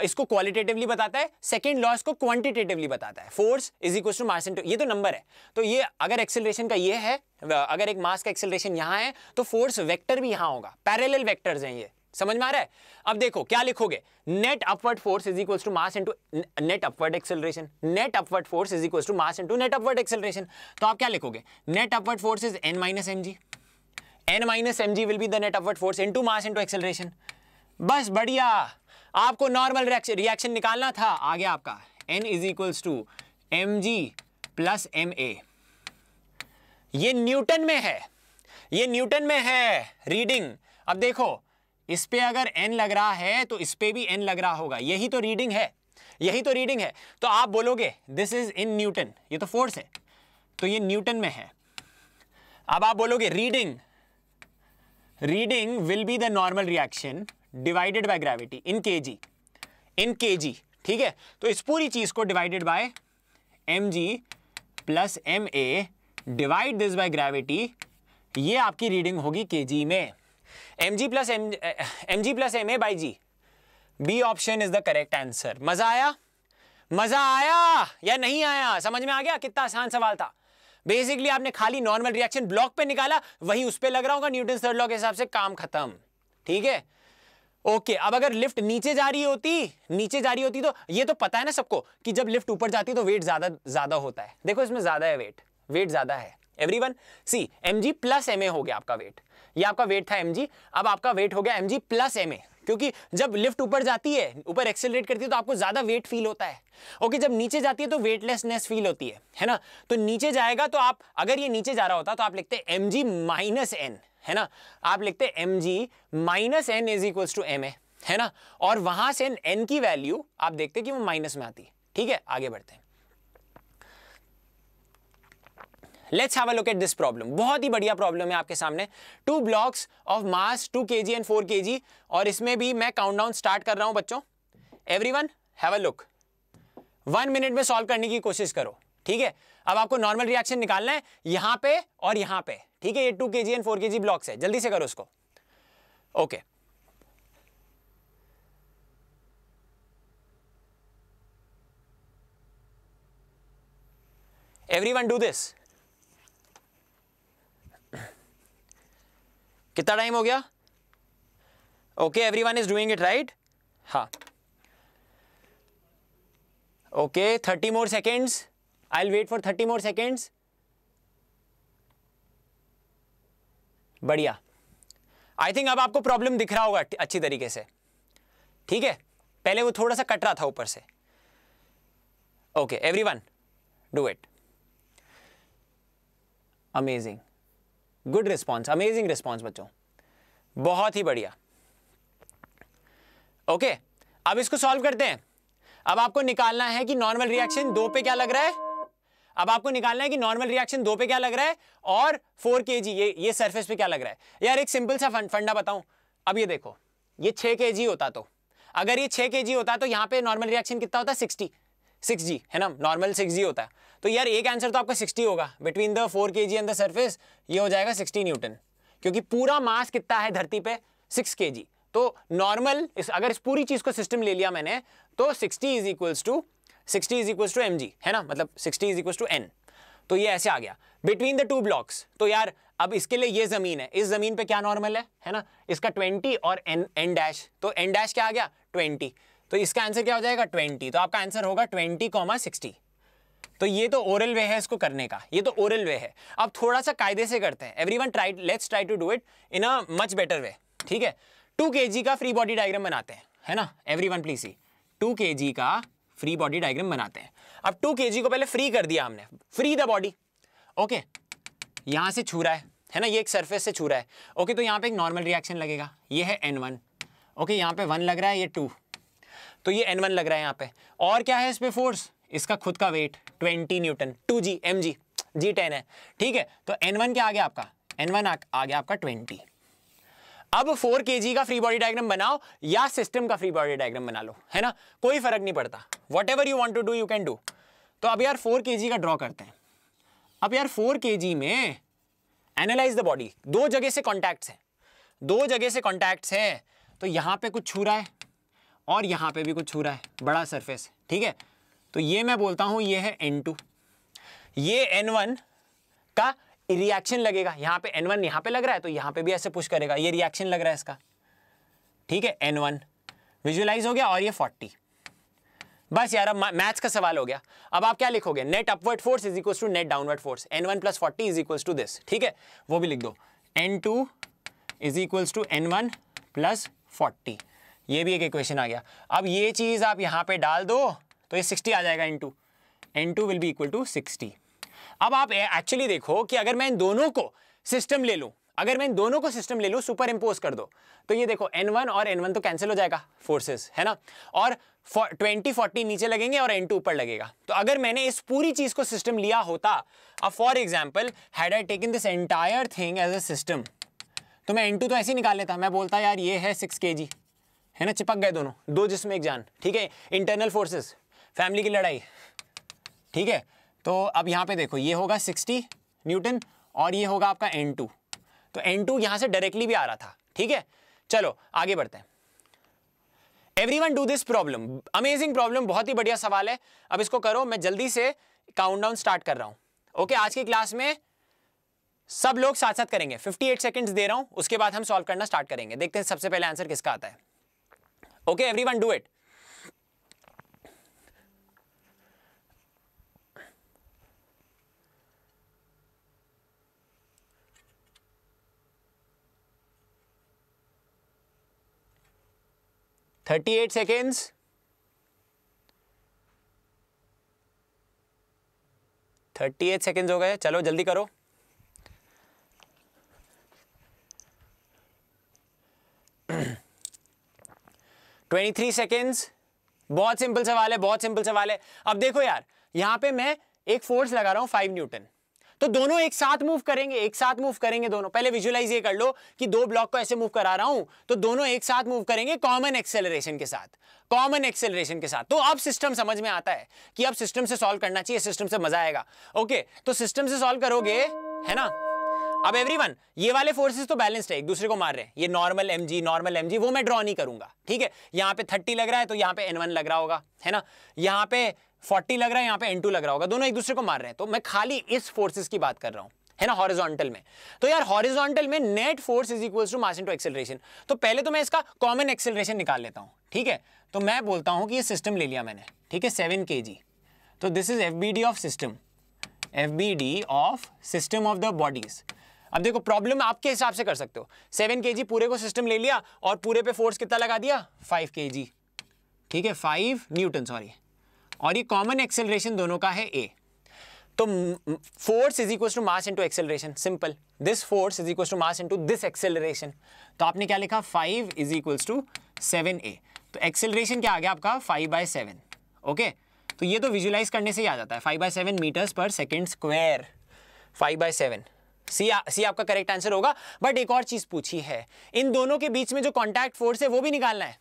इसको क्वालिटेटिवली बताता है सेकंड लॉ इसको क्वांटिटेटिवली बताता है। Force is equals to mass into ये तो नंबर है। तो ये अगर एक्सेलरेशन का ये है अगर एक मास का एक्सेलरेशन यहाँ है तो फोर्स वेक्टर भी यहाँ होगा। पैरेलल वेक्टर्स हैं ये। समझ में आ रहा है? अब देखो, क्या लिखोगे? Net upward force is equals to mass into net upward acceleration net upward force is equals to mass into net upward acceleration तो आप क्या लिखोगे? Net upward force is N minus M G. N minus M G will be the net upward force into mass into acceleration बस बढ़िया। आपको normal reaction निकालना था। आ गया आपका। N is equals to M G plus M A ये Newton में है। ये न्यूटन में है। रीडिंग अब देखो, इस पे अगर एन लग रहा है तो इस पे भी एन लग रहा होगा। यही तो रीडिंग है। यही तो रीडिंग है। तो आप बोलोगे दिस इज़ इन न्यूटन ये तो फोर्स है। तो ये न्यूटन में है। अब आप बोलोगे reading reading will be the normal reaction divided by gravity in K G in के जी ठीक है? तो इस पूरी चीज़ को divided by M G plus M A divide this by gravity ये आपकी रीडिंग होगी के जी में। M G plus M M G plus M A by G B option is the correct answer मज़ा आया? मज़ा आया? या नहीं आया? समझ में आ गया? कितना आसान सवाल था। बेसिकली आपने खाली नॉर्मल रिएक्शन ब्लॉक पे निकाला, वही उस पर लग रहा होगा न्यूटन थर्ड लॉ के हिसाब से काम खत्म। ठीक है? ओके अब अगर लिफ्ट नीचे जा रही होती, नीचे जा रही होती तो ये तो पता है ना सबको कि जब लिफ्ट ऊपर जाती तो वेट ज़्यादा ज़्यादा होता है। देखो इसमें ज़्यादा है वेट वेट ज़्यादा है। Everyone see M G plus M A हो गया आपका वेट ये आपका वेट था एम अब आपका वेट हो गया एम प्लस एम क्योंकि जब लिफ्ट ऊपर जाती है, ऊपर एक्सेलरेट करती है तो आपको ज़्यादा वेट फील होता है। ओके जब नीचे जाती है तो वेटलेसनेस फील होती है है ना? तो नीचे जाएगा तो आप, अगर ये नीचे जा रहा होता तो आप लिखते हैं एम जी माइनस एन है ना? आप लिखते M G minus N is equal to M A है ना? और वहाँ से एन की वैल्यू आप देखते कि वो माइनस में आती है। ठीक है, आगे बढ़ते हैं। Let's have a look at this problem बहुत ही बढ़िया प्रॉब्लम है आपके सामने। Two blocks of mass two K G and four के जी और इसमें भी मैं काउंटडाउन स्टार्ट कर रहा हूँ बच्चों। Everyone have a look one minute में सॉल्व करने की कोशिश करो। ठीक है? अब आपको नॉर्मल रिएक्शन निकालना है। यहाँ पे और यहाँ पे। ठीक है? ये to K ji and four के जी ब्लॉक्स है। जल्दी से करो उसको okay okay. everyone do this. कितना टाइम हो गया? Okay everyone is doing it right हाँ। Okay thirty more seconds I wait for thirty more seconds बढ़िया। आई थिंक अब आपको प्रॉब्लम दिख रहा होगा अच्छी तरीके से। ठीक है? पहले वो थोड़ा सा कट रहा था ऊपर से। Okay everyone do it amazing good response amazing response बच्चों। बहुत ही बढ़िया। ओके अब इसको सॉल्व करते हैं। अब आपको निकालना है कि नॉर्मल रिएक्शन दो पे क्या लग रहा है? अब आपको निकालना है कि नॉर्मल रिएक्शन दो पे क्या लग रहा है? और फोर के ये ये सरफेस पे क्या लग रहा है? यार, एक सिंपल सा फंडा बताऊँ। अब ये देखो, ये छह के जी होता तो। अगर ये छह के जी होता तो यहाँ पे नॉर्मल रिएक्शन कितना होता? है सिक्सटी सिक्स जी है ना? नॉर्मल सिक्स जी होता। है तो यार एक आंसर तो आपका सिक्सटी होगा। बिटवीन द फोर के जी एंड द सर्फेस ये हो जाएगा सिक्सटी न्यूटन क्योंकि पूरा मास कितना है धरती पे? सिक्स के जी तो नॉर्मल इस, अगर इस पूरी चीज़ को सिस्टम ले लिया मैंने तो sixty is equals to sixty is equals to M G है ना? मतलब sixty is equals to N तो ये ऐसे आ गया। बिटवीन द टू ब्लॉक्स तो यार अब इसके लिए ये ज़मीन है। इस ज़मीन पे क्या नॉर्मल है? है ना? इसका ट्वेंटी और एन एन डैश तो एन डैश क्या आ गया? ट्वेंटी तो इसका आंसर क्या हो जाएगा? ट्वेंटी तो आपका आंसर होगा ट्वेंटी कॉमा सिक्सटी तो ये तो ओरल वे है इसको करने का, ये तो ओरल वे है। अब थोड़ा सा कायदे से करते हैं। Every one try let's try to do it in a much better way ठीक है? टू के का फ्री बॉडी डायग्राम बनाते हैं, है ना? Every one please see two के का फ्री बॉडी डायग्राम बनाते हैं। अब टू के को पहले फ्री कर दिया हमने। फ्री द बॉडी ओके यहाँ से छू रहा है है ना? ये एक सरफेस से छू रहा है। ओके तो यहाँ पे एक नॉर्मल रिएक्शन लगेगा। ये है एन वन ओके यहाँ पे वन लग रहा है, ये टू तो ये एन वन लग रहा है यहाँ पे। और क्या है इस पे फोर्स इसका खुद का weight twenty newton two G M G G ten है। ठीक है? तो एन वन क्या आ गया आपका? एन वन आ गया आपका ट्वेंटी अब फोर के का फ्री बॉडी डायग्राम बनाओ, या सिस्टम का फ्री बॉडी डायग्राम बना लो, है ना? कोई फ़र्क नहीं पड़ता। Whatever you want to do you can do तो अब यार फोर के का ड्रॉ करते हैं। अब यार फोर के में एनालाइज द बॉडी दो जगह से कॉन्टैक्ट्स हैं। दो जगह से कॉन्टैक्ट्स हैं। तो यहाँ पे कुछ छू रहा है और यहाँ पे भी कुछ छू रहा है। बड़ा सरफेस ठीक है? तो ये मैं बोलता हूँ, ये है N2 ये N1 का रिएक्शन लगेगा। यहाँ पे N1 यहाँ पे लग रहा है तो यहाँ पे भी ऐसे पुश करेगा। ये रिएक्शन लग रहा है इसका। ठीक है N1 विजुअलाइज हो गया और ये 40 बस यार, अब मैथ्स का सवाल हो गया। अब आप क्या लिखोगे? Net upward force is equal to net downward force N one plus forty is equal to this ठीक है, वो भी लिख दो। N two is equal to N one plus forty ये भी एक इक्वेशन आ गया। अब ये चीज़ आप यहाँ पे डाल दो। तो ये सिक्सटी आ जाएगा in two N two will be equal to sixty अब आप एक्चुअली देखो कि अगर मैं इन दोनों को सिस्टम ले लूँ, अगर मैं इन दोनों को सिस्टम ले लूँ सुपर इम्पोज कर दो तो ये देखो N1 और N1 तो कैंसिल हो जाएगा फोर्सेस है ना? और ट्वेंटी फोर्टी नीचे लगेंगे और N2 ऊपर लगेगा। तो अगर मैंने इस पूरी चीज़ को सिस्टम लिया होता, अब for example had I taken this entire thing as a system तो मैं N2 तो ऐसे ही निकाल लेता। मैं बोलता, यार, ये है सिक्स के है ना? चिपक गए दोनों। दो जिसमें एक जान, ठीक है? इंटरनल फोर्सेस फैमिली की लड़ाई। ठीक है? तो अब यहाँ पे देखो, ये होगा 60 न्यूटन और ये होगा आपका N2 तो N2 यहाँ से डायरेक्टली भी आ रहा था। ठीक है? चलो, आगे बढ़ते हैं। Every one do this problem amazing problem बहुत ही बढ़िया सवाल है। अब इसको करो, मैं जल्दी से काउंटडाउन स्टार्ट कर रहा हूँ। ओके आज की क्लास में सब लोग साथ साथ करेंगे 58 सेकंड्स दे रहा हूँ, उसके बाद हम सॉल्व करना स्टार्ट करेंगे। देखते हैं सबसे पहले आंसर किसका आता है। Okay every one do it thirty eight seconds thirty eight seconds हो गए। चलो, जल्दी करो। ट्वेंटी थ्री सेकेंड्स बहुत सिंपल सवाल है, बहुत सिंपल सवाल है। अब देखो यार, यहाँ पे मैं एक फोर्स लगा रहा हूँ फाइव न्यूटन तो दोनों एक साथ मूव करेंगे, एक साथ मूव करेंगे दोनों। पहले विजुअलाइज ये कर लो कि दो ब्लॉक को ऐसे मूव करा रहा हूँ तो दोनों एक साथ मूव करेंगे कॉमन एक्सेलरेशन के साथ। कॉमन एक्सेलरेशन के साथ। तो अब सिस्टम समझ में आता है कि अब सिस्टम से सॉल्व करना चाहिए सिस्टम से मज़ा आएगा। ओके तो सिस्टम से सॉल्व करोगे, है ना? अब एवरीवन ये वाले फोर्सेस तो बैलेंस्ड है, एक दूसरे को मार रहे हैं। ये नॉर्मल एमजी नॉर्मल एमजी वो मैं ड्रॉ नहीं करूँगा, ठीक है? यहाँ पे 30 लग रहा है तो यहाँ पे N1 लग रहा होगा, है ना? यहाँ पे 40 लग रहा है, यहाँ पे N2 लग रहा होगा, दोनों एक दूसरे को मार रहे हैं। तो मैं खाली इस फोर्सेस की बात कर रहा हूँ, है ना हॉरिजॉन्टल में? तो यार हॉरिजॉन्टल में net force is equal to mass into acceleration तो पहले तो मैं इसका कॉमन एक्सेलरेशन निकाल लेता हूँ, ठीक है? तो मैं बोलता हूँ कि ये सिस्टम ले लिया मैंने, ठीक है? सेवन के तो this is F of system F of system of the bodies अब देखो प्रॉब्लम आपके हिसाब से कर सकते हो। सेवन के पूरे को सिस्टम ले लिया और पूरे पे फोर्स कितना लगा दिया? फाइव के ठीक है फाइव न्यूटन सॉरी और ये कॉमन एक्सेलरेशन दोनों का है ए तो force is equal to mass into acceleration simple this force is equal to mass into this acceleration तो आपने क्या लिखा? Five is equal to seven A तो एक्सेलरेशन क्या आ गया आपका? फाइव बाय सेवन ओके तो ये तो विजुलाइज करने से ही आ जाता है। Five by seven metres per second square five by seven C C आपका करेक्ट आंसर होगा बट एक और चीज़ पूछी है। इन दोनों के बीच में जो कॉन्टैक्ट फोर्स है, वो भी निकालना है।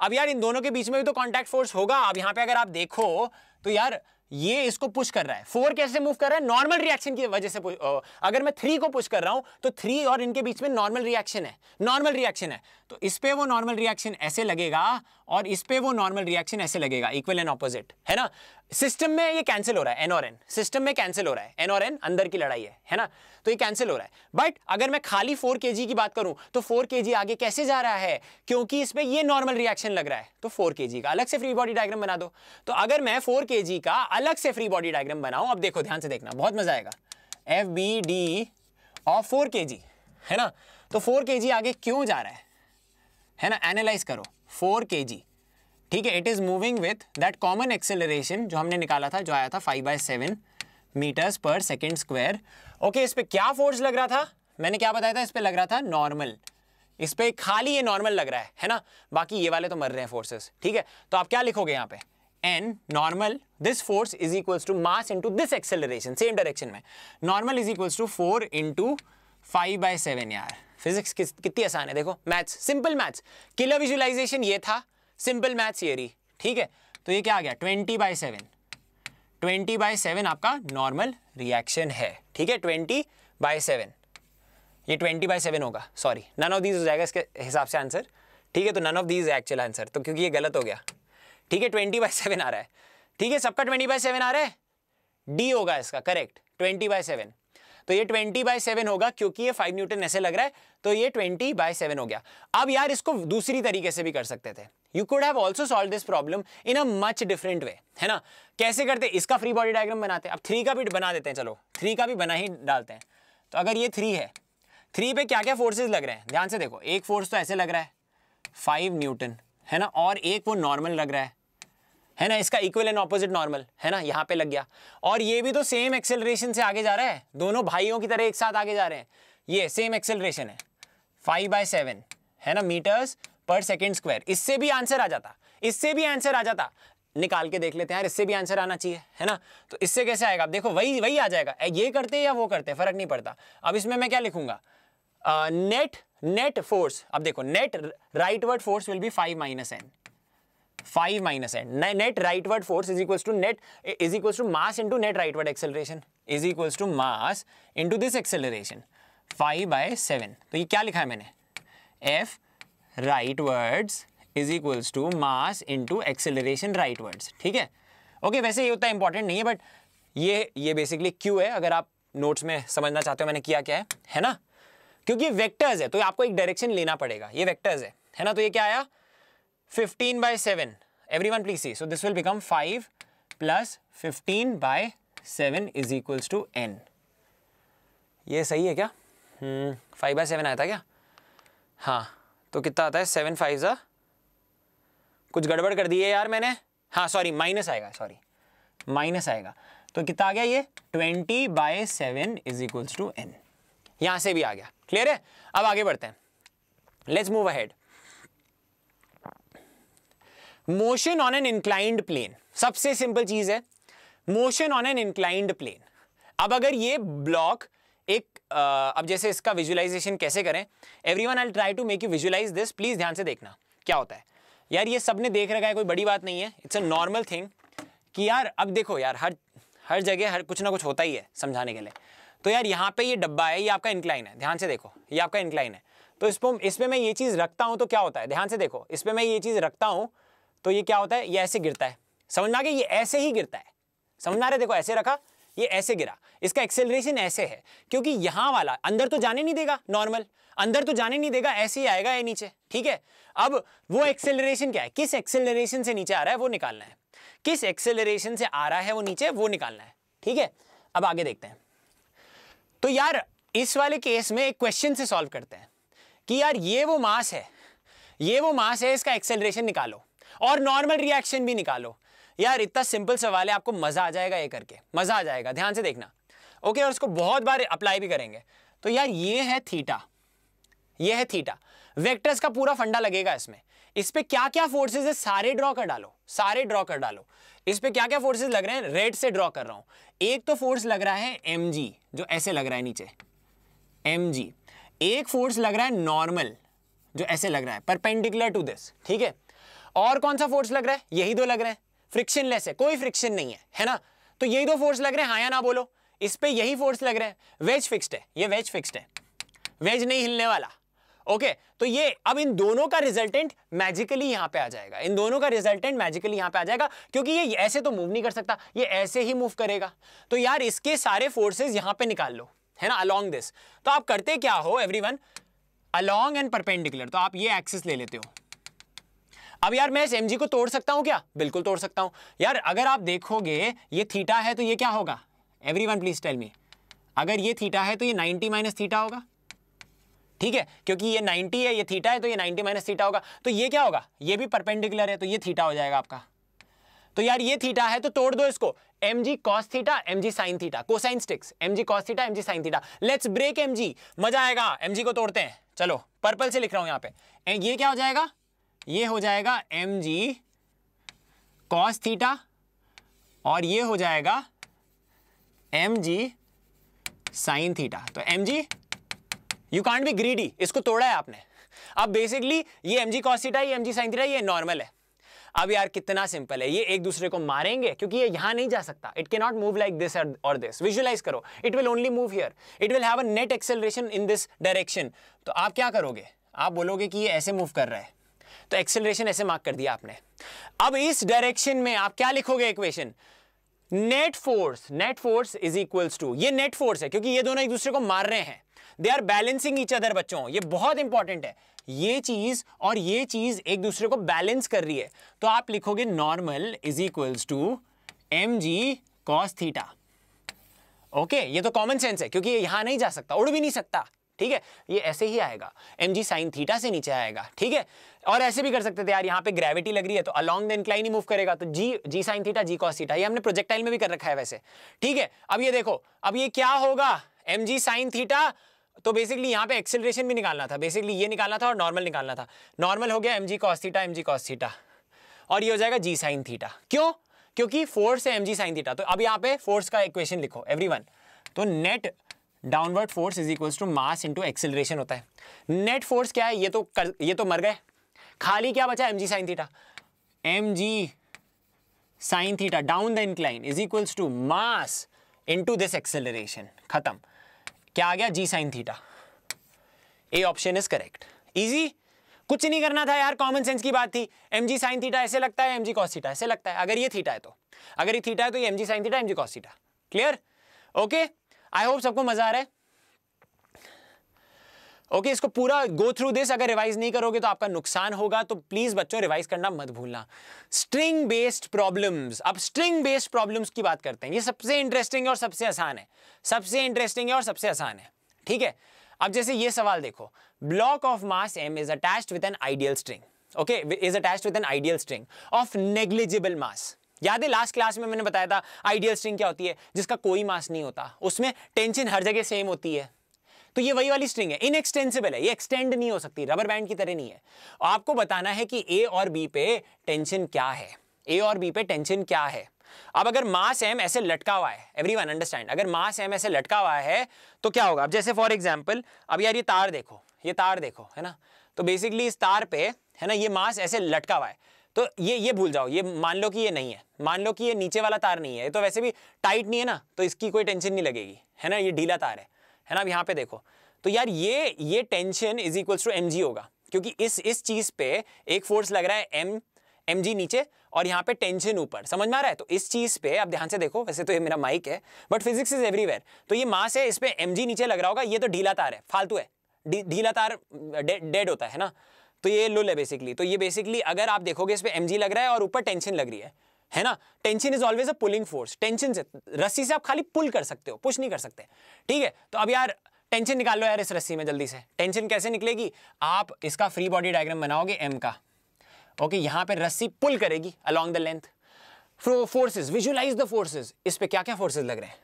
अब यार, इन दोनों के बीच में भी तो कॉन्टैक्ट फोर्स होगा। अब यहाँ पे अगर आप देखो तो यार, ये इसको पुश कर रहा है। फोर कैसे मूव कर रहा है? नॉर्मल रिएक्शन की वजह से अगर मैं थ्री को पुश कर रहा हूँ तो थ्री और इनके बीच में नॉर्मल रिएक्शन है। नॉर्मल रिएक्शन है। तो इस पे वो नॉर्मल रिएक्शन ऐसे लगेगा और इस पे वो नॉर्मल रिएक्शन ऐसे लगेगा इक्वल एंड ऑपोजिट है ना? सिस्टम में ये कैंसिल हो रहा है एन और एन सिस्टम में कैंसिल हो रहा है एन और एन अंदर की लड़ाई है है ना? तो ये कैंसिल हो रहा है। बट अगर मैं खाली फोर के की बात करूँ तो फोर के आगे कैसे जा रहा है? क्योंकि इस पर यह नॉर्मल रिएक्शन लग रहा है तो फोर के का। अलग से फ्री बॉडी डायग्राम बना दो। तो अगर मैं फोर के का अलग से फ्री बॉडी डायग्राम बनाऊँ, अब देखो, ध्यान से देखना, बहुत मज़ा आएगा। F B D of four के है ना? तो फोर के आगे क्यों जा रहा है? है ना? एनालाइज करो। फोर के जी ठीक है? It is moving with that common acceleration जो हमने निकाला था, जो आया था five by seven metres per second square okay इस पर क्या फोर्स लग रहा था? मैंने क्या बताया था? इस पर लग रहा था नॉर्मल इस पर खाली ये नॉर्मल लग रहा है है ना? बाकी ये वाले तो मर रहे हैं फोर्सेस ठीक है? तो आप क्या लिखोगे यहाँ पे? N normal this force is equals to mass into this acceleration same direction में। Normal is equals to four into five by seven यार। फिजिक्स कितनी आसान है, देखो। Maths simple maths killer visualisation ये था। सिंपल मैथ्स थियरी ठीक है? तो ये क्या आ गया? Twenty by seven twenty by seven आपका नॉर्मल रिएक्शन है। ठीक है? ट्वेंटी बाई सेवन ये ट्वेंटी बाई सेवन होगा। सॉरी नन ऑफ़ दीज हो जाएगा इसके हिसाब से आंसर ठीक है? तो none of these actual answer तो क्योंकि ये गलत हो गया। ठीक है? ट्वेंटी बाई सेवन आ रहा है। ठीक है? सबका ट्वेंटी बाई सेवन आ रहा है? डी होगा इसका। करेक्ट ट्वेंटी बाई सेवन तो ये ट्वेंटी बाय सेवन होगा, क्योंकि ये फाइव न्यूटन ऐसे लग रहा है तो ये ट्वेंटी बाय सेवन हो गया। अब यार इसको दूसरी तरीके से भी कर सकते थे। You could have also solve this problem in a much different way है ना? कैसे करते? इसका फ्री बॉडी डायग्राम बनाते हैं। अब थ्री का भी बना देते हैं, चलो। थ्री का भी बना ही डालते हैं। तो अगर ये थ्री है थ्री पे क्या क्या फोर्सेज लग रहे हैं? ध्यान से देखो, एक फोर्स तो ऐसे लग रहा है फाइव न्यूटन, है ना? और एक वो नॉर्मल लग रहा है। है ना, इसका इक्वल एंड ऑपोजिट नॉर्मल है ना, यहाँ पे लग गया। और ये भी तो सेम एक्सेलरेशन से आगे जा रहा है, दोनों भाइयों की तरह एक साथ आगे जा रहे हैं। ये सेम एक्सेलरेशन है। फाइव बाय सेवन है ना मीटर्स पर सेकेंड स्क्वायर इससे भी आंसर आ जाता, इससे भी आंसर आ जाता। निकाल के देख लेते हैं यार, इससे भी आंसर आना चाहिए, है ना? तो इससे कैसे आएगा? अब देखो, वही वही आ जाएगा। ये करते हैं या वो करते हैं फ़र्क नहीं पड़ता। अब इसमें मैं क्या लिखूँगा? नेट नेट फोर्स अब देखो net rightward force will be five minus N five minus N net rightward force is equal to net is equal to mass into net rightward acceleration is equal to mass into this acceleration five by seven तो ये क्या लिखा है मैंने? F rightwards is equals to mass into acceleration rightwards ठीक है? Okay वैसे ये उतना इंपॉर्टेंट नहीं है बट ये ये बेसिकली क्यू है, अगर आप नोट्स में समझना चाहते हो मैंने किया क्या है? है ना? क्योंकि वेक्टर्स है तो आपको एक डायरेक्शन लेना पड़ेगा। ये वेक्टर्स है। है ना? तो ये क्या आया? 15 by 7 everyone, please see. So, this will become 5 plus 15 by 7 is equals to n. ये सही है क्या? फाइव बाय सेवन आया था क्या? हाँ तो कितना आता है? सेवन फाइव ज़ा? कुछ गड़बड़ कर दी है यार मैंने। हाँ सॉरी माइनस आएगा सॉरी माइनस आएगा। तो कितना आ गया ये? Twenty by seven is equals to N यहाँ से भी आ गया। क्लियर है? अब आगे बढ़ते हैं। Let's move ahead motion on an inclined plane, सबसे सिंपल चीज़ है, motion on an inclined plane. अब अगर ये ब्लॉक एक अब जैसे इसका विजुअलाइजेशन कैसे करें every one I try to make you visualise this, please ध्यान से देखना, क्या होता है। यार ये सबने देख रखा है, कोई बड़ी बात नहीं है, इट्स अ नॉर्मल थिंग कि यार, अब देखो यार, हर हर जगह हर कुछ ना कुछ होता ही है समझाने के लिए। तो यार यहाँ पे ये डब्बा है, ये आपका इंक्लाइन है, ध्यान से देखो, ये आपका इंक्लाइन है। तो इस पर इस पर मैं ये चीज़ रखता हूँ तो क्या होता है, ध्यान से देखो इस पर मैं ये चीज़ रखता हूँ तो ये क्या होता है? ये ऐसे गिरता है। समझ में आ गया? ये ऐसे ही गिरता है। समझ आ रहा है? देखो, ऐसे रखा, ये ऐसे गिरा। इसका एक्सेलरेशन ऐसे है, क्योंकि यहाँ वाला अंदर तो जाने नहीं देगा नॉर्मल अंदर तो जाने नहीं देगा, ऐसे ही आएगा, ये नीचे। ठीक है? अब वो एक्सेलरेशन क्या है? किस एक्सेलरेशन से नीचे आ रहा है, वो निकालना है। किस एक्सेलरेशन से आ रहा है, वो नीचे, वो निकालना है। ठीक है? अब आगे देखते हैं। तो यार, इस वाले केस में एक क्वेश्चन से सॉल्व करते हैं कि यार, ये वो मास है। ये वो मास है, इसका एक्सेलरेशन निकालो। और नॉर्मल रिएक्शन भी निकालो। यार, इतना सिंपल सवाल है, आपको मज़ा आ जाएगा ये करके। मज़ा आ जाएगा, ध्यान से देखना। ओके और उसको बहुत बार अप्लाई भी करेंगे। तो यार, ये है थीटा ये है थीटा वेक्टर्स का पूरा फंडा लगेगा इसमें। इस पर क्या क्या फोर्सेज है, सारे ड्रॉ कर डालो। सारे ड्रॉ कर डालो। इस पे क्या क्या फोर्सेज लग रहे हैं रेड से ड्रॉ कर रहा हूँ। एक तो फोर्स लग रहा है एम जो ऐसे लग रहा है नीचे। एम एक फोर्स लग रहा है नॉर्मल जो ऐसे लग रहा है। परपेंडिकुलर टू दिस ठीक है? और कौन सा फोर्स लग रहा है? यही दो लग रहे हैं। फ्रिक्शनलेस है कोई फ्रिक्शन नहीं है है ना? तो यही दो फोर्स लग रहे हैं हाँ या ना बोलो। इस पर यही फोर्स लग रहे हैं वेज फिक्स्ड है ये वेज फिक्स्ड है। वेज नहीं हिलने वाला। ओके okay, तो ये अब इन दोनों का रिजल्टेंट मैजिकली यहाँ पे आ जाएगा। इन दोनों का रिजल्टेंट मैजिकली यहाँ पे आ जाएगा क्योंकि ये ऐसे तो मूव नहीं कर सकता ये ऐसे ही मूव करेगा। तो यार इसके सारे फोर्सेस यहाँ पे निकाल लो है ना? अलोंग दिस तो आप करते क्या हो एवरीवन अलोंग एंड परपेंडिकुलर तो आप ये एक्सिस ले लेते हो। अब यार मैं इस एम को तोड़ सकता हूँ क्या? बिल्कुल तोड़ सकता हूँ। यार, अगर आप देखोगे, ये थीटा है तो ये क्या होगा? Every one please tell me अगर ये थीटा है तो ये 90 माइनस थीटा होगा। ठीक है? क्योंकि ये 90 है, ये थीटा है तो ये 90 माइनस थीटा होगा। तो ये क्या होगा? ये भी परपेंडिकुलर है तो ये थीटा हो जाएगा आपका। तो यार, ये थीटा है तो तोड़ दो इसको। M G cos theta M G sine theta. Cosine sticks M G cos theta M G sine theta. Let's break M G मज़ा आएगा। एम जी को तोड़ते हैं। चलो पर्पल से लिख रहा हूँ यहाँ पे। ये क्या हो जाएगा? ये हो जाएगा एम जी कॉस थीटा और ये हो जाएगा एम जी साइन थीटा तो m g you can't be greedy इसको तोड़ा है आपने। अब बेसिकली ये एम जी कॉसिटा ये एम जी साइन थीटा ये नॉर्मल है। अब यार कितना सिंपल है। ये एक दूसरे को मारेंगे क्योंकि ये यहाँ नहीं जा सकता। It can not move like this और दिस विजुअलाइज करो। It will only move here it will have a net acceleration in this direction तो आप क्या करोगे? आप बोलोगे कि ये ऐसे मूव कर रहा है। तो एक्सेलरेशन ऐसे मार्क कर दिया आपने। अब इस डायरेक्शन में आप क्या लिखोगे equation net force net force is equals to ये नेट फोर्स है, क्योंकि ये दोनों एक दूसरे को मार रहे हैं। They are balancing each other बच्चों, ये बहुत इंपॉर्टेंट है। ये चीज़ और ये चीज़ एक दूसरे को बैलेंस कर रही है। तो आप लिखोगे normal is equals to M G cos theta okay ये तो कॉमन सेंस है, क्योंकि यहाँ नहीं जा सकता, उड़ भी नहीं सकता। ठीक है? ये ऐसे ही आएगा। एम जी साइन थीटा से नीचे आएगा। ठीक है? और ऐसे भी कर सकते थे यार, यहाँ पे ग्रेविटी लग रही है तो अलॉन्ग द इंक्लाइन ही मूव करेगा। तो G G sine theta G cos theta ये हमने प्रोजेक्टाइल में भी कर रखा है वैसे। ठीक है? अब ये देखो, अब ये क्या होगा? एम जी साइन थीटा तो बेसिकली यहाँ पे एक्सेलरेशन भी निकालना था। बेसिकली ये निकालना था और नॉर्मल निकालना था। नॉर्मल हो गया M G cos theta M G cos theta और ये हो जाएगा जी साइन थीटा क्यों? क्योंकि फोर्स है एम जी साइन थीटा तो अब यहाँ पे फोर्स का इक्वेशन लिखो एवरीवन तो net downward force is equals to mass into acceleration होता है। नेट फोर्स क्या है? ये तो कर ये तो मर गए। खाली क्या बचा? M G sine theta M G sine theta down the incline is equals to mass into this acceleration खत्म। क्या आ गया? G sine theta A option is correct easy कुछ नहीं करना था यार कॉमन सेंस की बात थी। एम जी साइन थीटा ऐसे लगता है एम जी कॉस थीटा ऐसे लगता है। अगर ये थीटा है तो। अगर ये थीटा है तो ये M G sine theta M G cos theta clear okay I hope सबको मज़ा आ रहा है। ओके okay, इसको पूरा गो थ्रू दिस अगर रिवाइज नहीं करोगे तो आपका नुकसान होगा तो प्लीज़ बच्चों रिवाइज करना मत भूलना। स्ट्रिंग बेस्ड प्रॉब्लम्स अब स्ट्रिंग बेस्ड प्रॉब्लम्स की बात करते हैं। ये सबसे इंटरेस्टिंग और सबसे आसान है। सबसे इंटरेस्टिंग है और सबसे आसान है। ठीक है? अब जैसे ये सवाल देखो। Block of mass M is attached with an ideal string okay is attached with an ideal string of negligible mass याद है लास्ट क्लास में मैंने बताया था आइडियल स्ट्रिंग क्या होती है? जिसका कोई मास नहीं होता। उसमें टेंशन हर जगह सेम होती है। तो ये वही वाली स्ट्रिंग है। इनएक्सटेंसिबल है। ये एक्सटेंड नहीं हो सकती। रबर बैंड की तरह नहीं है। आपको बताना है कि ए और बी पे टेंशन क्या है? ए और बी पे टेंशन क्या है? अब अगर मास एम ऐसे लटका हुआ है एवरीवन अंडरस्टैंड अगर मास एम ऐसे लटका हुआ है तो क्या होगा? अब जैसे फॉर एग्ज़ाम्पल अब यार ये तार देखो, ये तार देखो, है ना? तो बेसिकली इस तार पे, है ना, ये मास ऐसे लटका हुआ है। तो ये ये भूल जाओ, ये मान लो कि ये नहीं है, मान लो कि ये नीचे वाला तार नहीं है, ये तो वैसे भी टाइट नहीं है ना तो इसकी कोई टेंशन नहीं लगेगी, है ना, ये ढीला तार है है ना, अब यहाँ पे देखो तो यार ये ये tension is equals to M G होगा, क्योंकि इस इस चीज़ पे एक फोर्स लग रहा है एम एम नीचे और यहाँ पे टेंशन ऊपर, समझ में आ रहा है? तो इस चीज़ पे आप ध्यान से देखो, वैसे तो ये मेरा माइक है बट फिजिक्स इज़ एवरीवेयर तो ये मास है, इस पे एमजी नीचे लग रहा होगा, ये तो ढीला तार है, फालतू है ढीला तार डेड होता है ना तो ये लुल है बेसिकली तो ये बेसिकली अगर आप देखोगे इस पर एम लग रहा है और ऊपर टेंशन लग रही है। है ना? Tension is always a pulling force tension से, रस्सी से आप खाली पुल कर सकते हो पुश नहीं कर सकते। ठीक है? तो अब यार टेंशन निकाल लो यार इस रस्सी में जल्दी से। टेंशन कैसे निकलेगी? आप इसका फ्री बॉडी डायग्राम बनाओगे एम का। ओके यहाँ पे रस्सी पुल करेगी along the length forces visualise the forces इस पे क्या क्या फोर्सेज लग रहे हैं?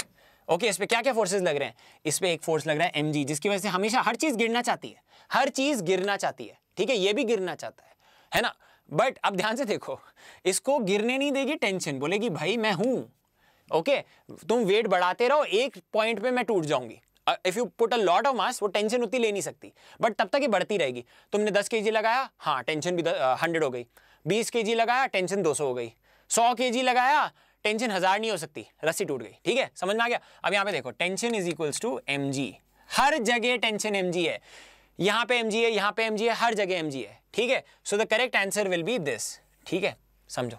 ओके इस पे क्या क्या फोर्सेस लग रहे हैं? इस पे एक फोर्स लग रहा है एम जिसकी वजह से हमेशा हर चीज़ गिरना चाहती है। हर चीज़ गिरना चाहती है, ठीक है? ये भी गिरना चाहता है है ना? बट अब ध्यान से देखो, इसको गिरने नहीं देगी टेंशन बोलेगी, भाई, मैं हूँ ओके तुम वेट बढ़ाते रहो, एक पॉइंट पे मैं टूट जाऊँगी। If you put a lot of mass वो टेंशन उतनी ले नहीं सकती। बट तब तक ये बढ़ती रहेगी। तुमने दस के लगाया हाँ टेंशन भी हंड्रेड हो गई। बीस के लगाया टेंशन दो सौ हो गई। सौ के लगाया टेंशन हज़ार नहीं हो सकती, रस्सी टूट गई। ठीक है? समझ में आ गया? अब यहाँ पे देखो, tension is equals to M G हर जगह टेंशन एमजी है। यहाँ पे एमजी है, यहाँ पे एमजी है, हर जगह एमजी है। ठीक है? So the correct answer will be this ठीक है? समझो।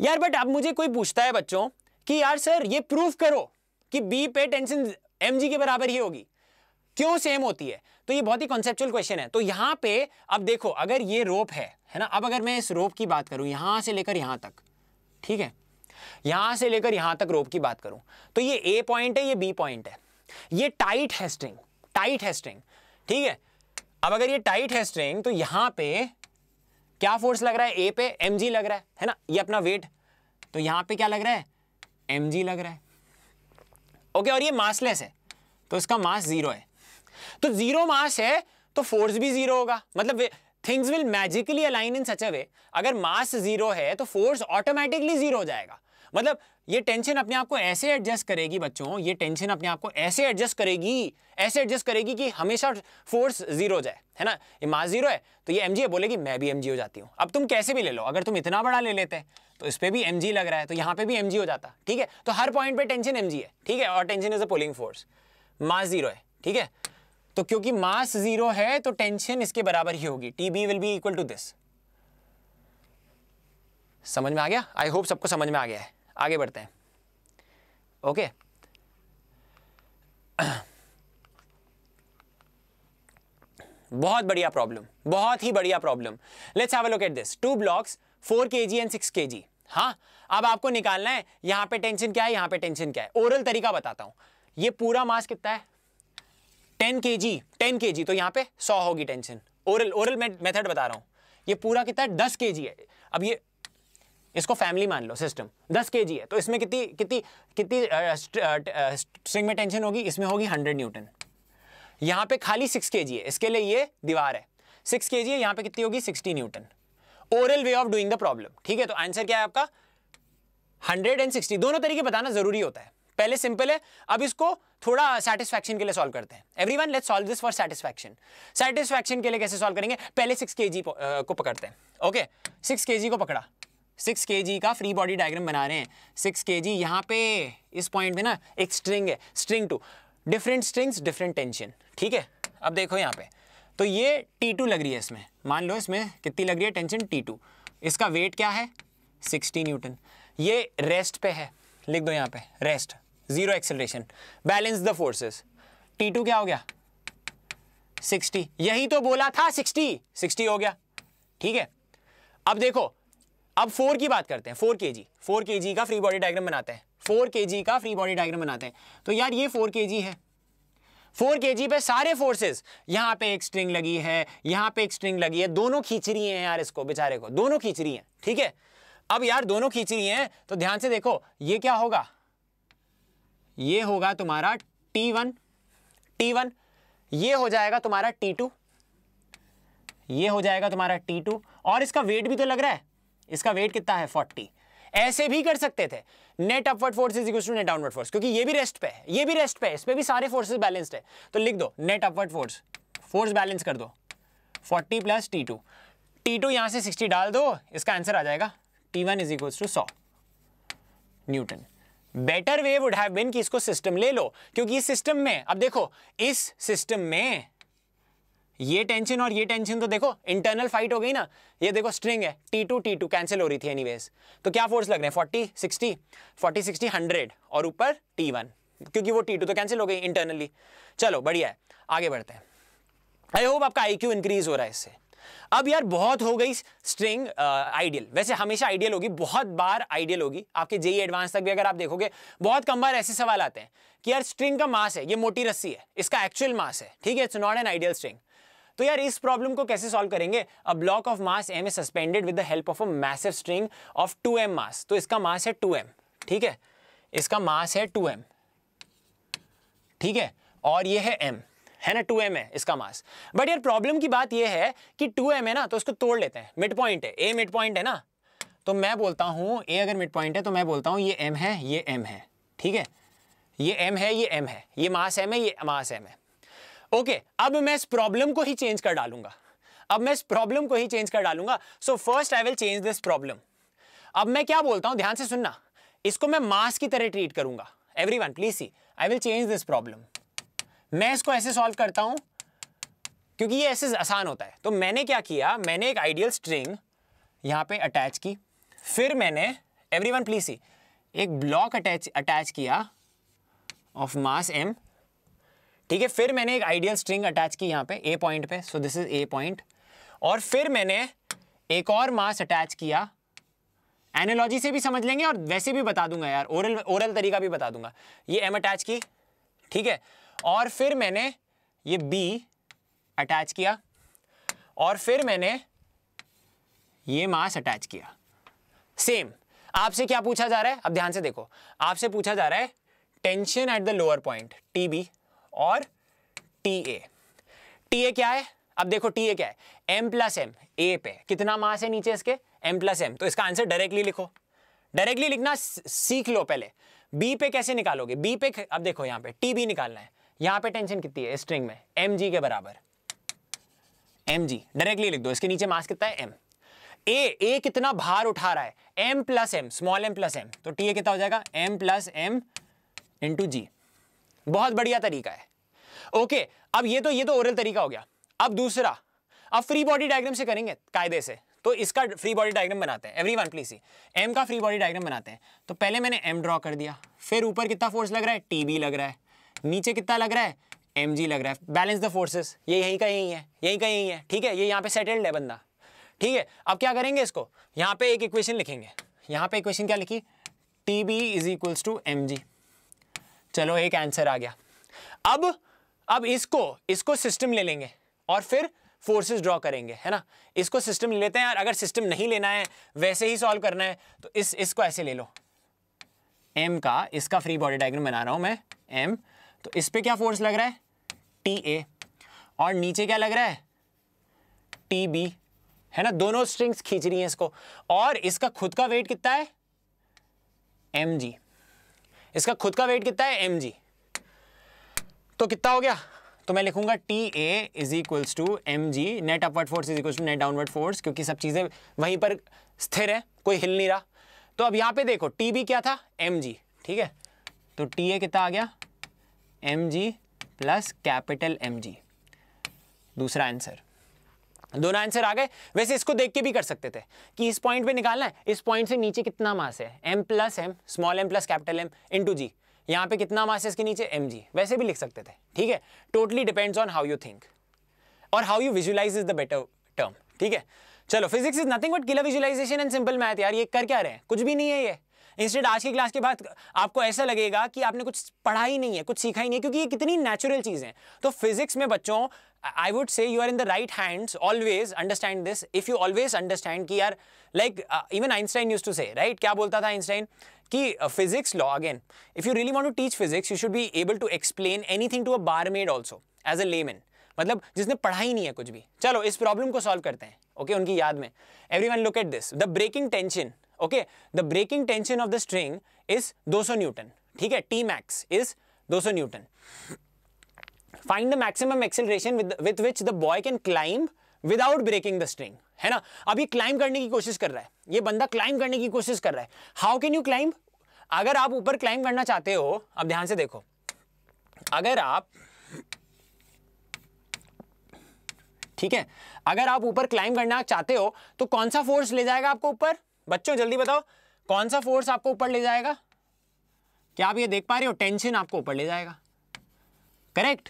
यार बट अब मुझे कोई पूछता है बच्चों कि यार सर ये प्रूफ करो कि बी पे टेंशन एमजी के बराबर ही होगी। क्यों सेम होती है? तो ये बहुत ही कॉन्सेप्चुअल क्वेश्चन है। तो यहाँ पे अब देखो, अगर ये रोप है है ना? अब अगर मैं इस रोप की बात करूँ, यहाँ से लेकर यहाँ तक। ठीक है? यहाँ से लेकर यहाँ तक रोप की बात करूँ तो ये ए पॉइंट है, ये बी पॉइंट है। ये टाइट है स्ट्रिंग टाइट है स्ट्रिंग ठीक है? अब अगर ये टाइट है स्ट्रिंग तो यहाँ पे क्या फोर्स लग रहा है? ए पे एम लग रहा है है ना? ये अपना वेट तो यहाँ पे क्या लग रहा है? एम लग रहा है। ओके और ये मासलेस है तो इसका मास ज़ीरो है। तो ज़ीरो मास है तो फोर्स भी ज़ीरो होगा। मतलब things will magically align in such a way अगर मास ज़ीरो है तो फोर्स ऑटोमेटिकली ज़ीरो हो जाएगा। मतलब ये टेंशन अपने आप को ऐसे एडजस्ट करेगी बच्चों, ये टेंशन अपने आप को ऐसे एडजस्ट करेगी, ऐसे एडजस्ट करेगी कि हमेशा फोर्स ज़ीरो हो जाए, है ना? ये मास ज़ीरो है तो ये एम बोलेगी, मैं भी एमजी हो जाती हूँ। अब तुम कैसे भी ले लो, अगर तुम इतना बड़ा ले लेते तो इस पर भी एमजी लग रहा है तो यहाँ पे भी एम हो जाता, ठीक है? तो हर पॉइंट पे टेंशन एमजी है, ठीक है? और tension is a pulling force mass zero है, ठीक है? तो क्योंकि मास ज़ीरो है तो टेंशन इसके बराबर ही होगी T B will be equal to this समझ में आ गया? आई होप सबको समझ में आ गया है। आगे बढ़ते हैं। ओके? बहुत बढ़िया प्रॉब्लम, बहुत ही बढ़िया problem. Let's have a look at this two blocks four K G and six के जी हाँ अब आपको निकालना है, यहाँ पे टेंशन क्या है, यहाँ पे टेंशन क्या है। ओरल तरीका बताता हूँ। ये पूरा मास कितना है? टेन के जी टेन के जी तो यहाँ पे सौ होगी टेंशन ओरल ओरल मेथड बता रहा हूँ। ये पूरा कितना है? दस के जी है। अब ये इसको फैमिली मान लो सिस्टम दस के है तो इसमें कितनी कितनी कितनी स्ट्रिंग में टेंशन होगी? इसमें होगी हंड्रेड न्यूटन यहाँ पे खाली सिक्स के है, इसके लिए ये दीवार है। सिक्स के है, यहाँ पे कितनी होगी? Sixty newton oral way of doing the problem ठीक है तो आंसर क्या है आपका? हंड्रेड एंड सिक्सटी दोनों तरीके बताना ज़रूरी होता है। पहले सिंपल है, अब इसको थोड़ा सेटिस्फैक्शन के लिए सॉल्व करते हैं। Everyone let's solve this for satisfaction satisfaction के लिए कैसे सॉल्व करेंगे? पहले सिक्स के को पकड़ते हैं। ओके सिक्स के को पकड़ा। सिक्स के जी का फ्री बॉडी डायग्राम बना रहे हैं। सिक्स के जी यहाँ पे इस पॉइंट पे ना एक स्ट्रिंग है string two different strings different tension ठीक है? अब देखो यहाँ पे। तो ये टी टू लग रही है इसमें। मान लो इसमें कितनी लग रही है? टेंशन टी टू इसका वेट क्या है? सिक्सटी न्यूटन ये रेस्ट पे है। लिख दो यहाँ पे। Rest zero acceleration balance the forces T two क्या हो गया? सिक्सटी यही तो बोला था सिक्सटी सिक्सटी हो गया। ठीक है? अब देखो अब फोर की बात करते हैं फोर के जी फोर के जी का फ्री बॉडी डायग्राम बनाते हैं. फोर के जी का फ्री बॉडी डायग्राम बनाते हैं. तो यार ये फोर के जी है. फोर के जी पे सारे फोर्सेस यहाँ पे एक स्ट्रिंग लगी है, यहाँ पे एक स्ट्रिंग लगी है, दोनों खींच रही हैं यार इसको, बेचारे को. दोनों खींच रही हैं, ठीक है? अब यार दोनों खींच रही हैं तो ध्यान से देखो, ये क्या होगा? ये होगा तुम्हारा टी वन टी वन ये हो जाएगा तुम्हारा टी टू ये हो जाएगा तुम्हारा टी टू और इसका वेट भी तो लग रहा है. इसका वेट कितना है? फोर्टी ऐसे भी कर सकते थे। Net upward force is to net downward force क्योंकि ये भी रेस्ट पे है, ये भी रेस्ट पे है इस पे भी सारे फोर्सेस बैलेंस्ड है। तो लिख दो net upward force force balance कर दो। 40 plus T two T two यहाँ से 60 डाल दो, इसका आंसर आ जाएगा T one is equal to सौ। Newton better way would have been कि इसको सिस्टम ले लो, क्योंकि इस सिस्टम में, अब देखो, इस सिस्टम में ये टेंशन और ये टेंशन तो देखो इंटरनल फाइट हो गई ना। ये देखो स्ट्रिंग है T two T two cancel हो रही थी एनीवेज तो क्या फोर्स लग रहे हैं? Forty sixty forty sixty hundred और ऊपर टी वन क्योंकि वो टी टू तो कैंसिल हो गई इंटरनली चलो, बढ़िया है। आगे बढ़ते हैं। आई होप आपका आई क्यू इंक्रीज हो रहा है इससे। अब यार, बहुत हो गई स्ट्रिंग आइडियल वैसे हमेशा आइडियल होगी, बहुत बार आइडियल होगी। आपके जेई एडवांस तक भी अगर आप देखोगे, बहुत कम बार ऐसे सवाल आते हैं कि यार स्ट्रिंग का मास है, ये मोटी रस्सी है, इसका एक्चुअल मास है। ठीक है it's not an ideal string तो यार इस प्रॉब्लम को कैसे सॉल्व करेंगे? A block of mass M is suspended with the help of a massive string of two M mass तो इसका मास है टू एम ठीक है? इसका मास है टू एम ठीक है? और ये है एम है ना? टू एम है इसका मास बट यार प्रॉब्लम की बात ये है कि टू एम है ना तो उसको तोड़ लेते हैं। मिड पॉइंट है। ए मिड पॉइंट है ना? तो मैं बोलता हूँ ए अगर मिड पॉइंट है तो मैं बोलता हूँ, ये एम है, ये एम है, ठीक है? ये एम है, ये एम है। ये मास एम है, ये मास एम है। ओके okay, अब मैं इस प्रॉब्लम को ही चेंज कर डालूँगा। अब मैं इस प्रॉब्लम को ही चेंज कर डालूँगा। So first I will change this problem अब मैं क्या बोलता हूँ? ध्यान से सुनना। इसको मैं मास की तरह ट्रीट करूँगा। Everyone please see I will change this problem मैं इसको ऐसे सॉल्व करता हूँ क्योंकि ये ऐसे आसान होता है। तो मैंने क्या किया? मैंने एक आइडियल स्ट्रिंग यहाँ पे अटैच की। फिर मैंने एवरी वन प्लीज़ सी एक ब्लॉक अटैच अटैच किया ऑफ़ मास एम ठीक है, फिर मैंने एक आइडियल स्ट्रिंग अटैच की यहाँ पे ए पॉइंट पे so this is A point और फिर मैंने एक और मास अटैच किया। एनोलॉजी से भी समझ लेंगे और वैसे भी बता दूँगा यार ओरल ओरल तरीका भी बता दूँगा। ये एम अटैच की, ठीक है? और फिर मैंने ये बी अटैच किया। और फिर मैंने ये मास अटैच किया। सेम आपसे क्या पूछा जा रहा है? अब ध्यान से देखो। आपसे पूछा जा रहा है tension at the lower point T B और टी ए। टी ए क्या है? अब देखो टी ए क्या है। एम प्लस एम ए पे। कितना मास है नीचे इसके? एम प्लस एम तो इसका आंसर डायरेक्टली लिखो। डायरेक्टली लिखना सीख लो पहले। बी पे कैसे निकालोगे? बी पे अब देखो यहाँ पे। टी बी निकालना है। यहाँ पे टेंशन कितनी है? स्ट्रिंग में। एम जी के बराबर। एम जी डायरेक्टली लिख दो। इसके नीचे मास कितना है? एम ए ए कितना भार उठा रहा है? M plus M small M plus M तो टी ए कितना हो जाएगा? M plus M into G बहुत बढ़िया तरीका है। ओके अब ये तो ये तो ओरल तरीका हो गया। अब दूसरा, अब फ्री बॉडी डायग्राम से करेंगे कायदे से। तो इसका फ्री बॉडी डायग्राम बनाते हैं। Every one please see M का फ्री बॉडी डायग्राम बनाते हैं। तो पहले मैंने एम ड्रॉ कर दिया। फिर ऊपर कितना फोर्स लग रहा है? टी बी लग रहा है। नीचे कितना लग रहा है? एम जी लग रहा है। बैलेंस द फोर्सेस ये यहीं का यहीं है। यहीं का यहीं है। ठीक है? ये यहाँ पे सेटल्ड है बंदा। ठीक है? अब क्या करेंगे इसको? यहाँ पे एक इक्वेशन लिखेंगे। यहाँ पे इक्वेशन क्या लिखी? T B is equals to M G चलो, एक आंसर आ गया। अब अब इसको इसको सिस्टम ले लेंगे और फिर फोर्सेस ड्रॉ करेंगे, है ना? इसको सिस्टम ले लेते हैं और अगर सिस्टम नहीं लेना है, वैसे ही सॉल्व करना है तो इस, इसको ऐसे ले लो। एम का, इसका फ्री बॉडी डायग्राम बना रहा हूँ मैं एम तो इस पर क्या फोर्स लग रहा है? T A. और नीचे क्या लग रहा है? T B. है ना? दोनों स्ट्रिंग्स खींच रही हैं इसको। और इसका खुद का वेट कितना है? एम जी इसका खुद का वेट कितना है? एम तो कितना हो गया? तो मैं लिखूँगा T A is equals to M G net upward force is equals to net downward force क्योंकि सब चीज़ें वहीं पर स्थिर है, कोई हिल नहीं रहा। तो अब यहाँ पे देखो टी बी क्या था? एम जी ठीक है? तो टी ए कितना आ गया? M G plus capital M G दूसरा आंसर दोनों आंसर आ गए। वैसे इसको देख के भी कर सकते थे कि इस पॉइंट पे निकालना है, इस पॉइंट से नीचे कितना मास है? M plus M small M plus capital M into G यहाँ पे कितना मास है इसके नीचे? एम जी वैसे भी लिख सकते थे, ठीक है? Totally depends on how you think और how you visualise is the better term ठीक है? चलो physics is nothing but killer visualisation and simple math यार, ये कर क्या रहे हैं? कुछ भी नहीं है ये। इंस्टेड आज की क्लास के बाद आपको ऐसा लगेगा कि आपने कुछ पढ़ा ही नहीं है कुछ सीखा ही नहीं है क्योंकि ये कितनी नेचुरल चीज़ है। तो फिजिक्स में बच्चों I would say you are in the right hands always understand this if you always understand कि यार like even Einstein use to say right क्या बोलता था आइंस्टाइन कि physics law again if you really want to teach physics you should be able to explain anything to a barmaid also as a layman मतलब जिसने पढ़ा ही नहीं है कुछ भी। चलो इस प्रॉब्लम को सॉल्व करते हैं ओके okay, उनकी याद में। Everyone look at this the breaking tension okay the breaking tension of the string is 200 Newton ठीक है T max is 200 Newton find the maximum acceleration with which the boy can climb without breaking the string है ना? अभी climb करने की कोशिश कर रहा है। ये बंदा क्लाइंब करने की कोशिश कर रहा है। हाउ कैन यू क्लाइंब अगर आप ऊपर क्लाइंब करना चाहते हो, अब ध्यान से देखो। अगर आप, ठीक है? अगर आप ऊपर क्लाइम करना चाहते हो तो कौन सा फोर्स ले जाएगा आपको ऊपर? बच्चों, जल्दी बताओ, कौन सा फोर्स आपको ऊपर ले जाएगा? क्या आप ये देख पा रहे हो? टेंशन आपको ऊपर ले जाएगा। करेक्ट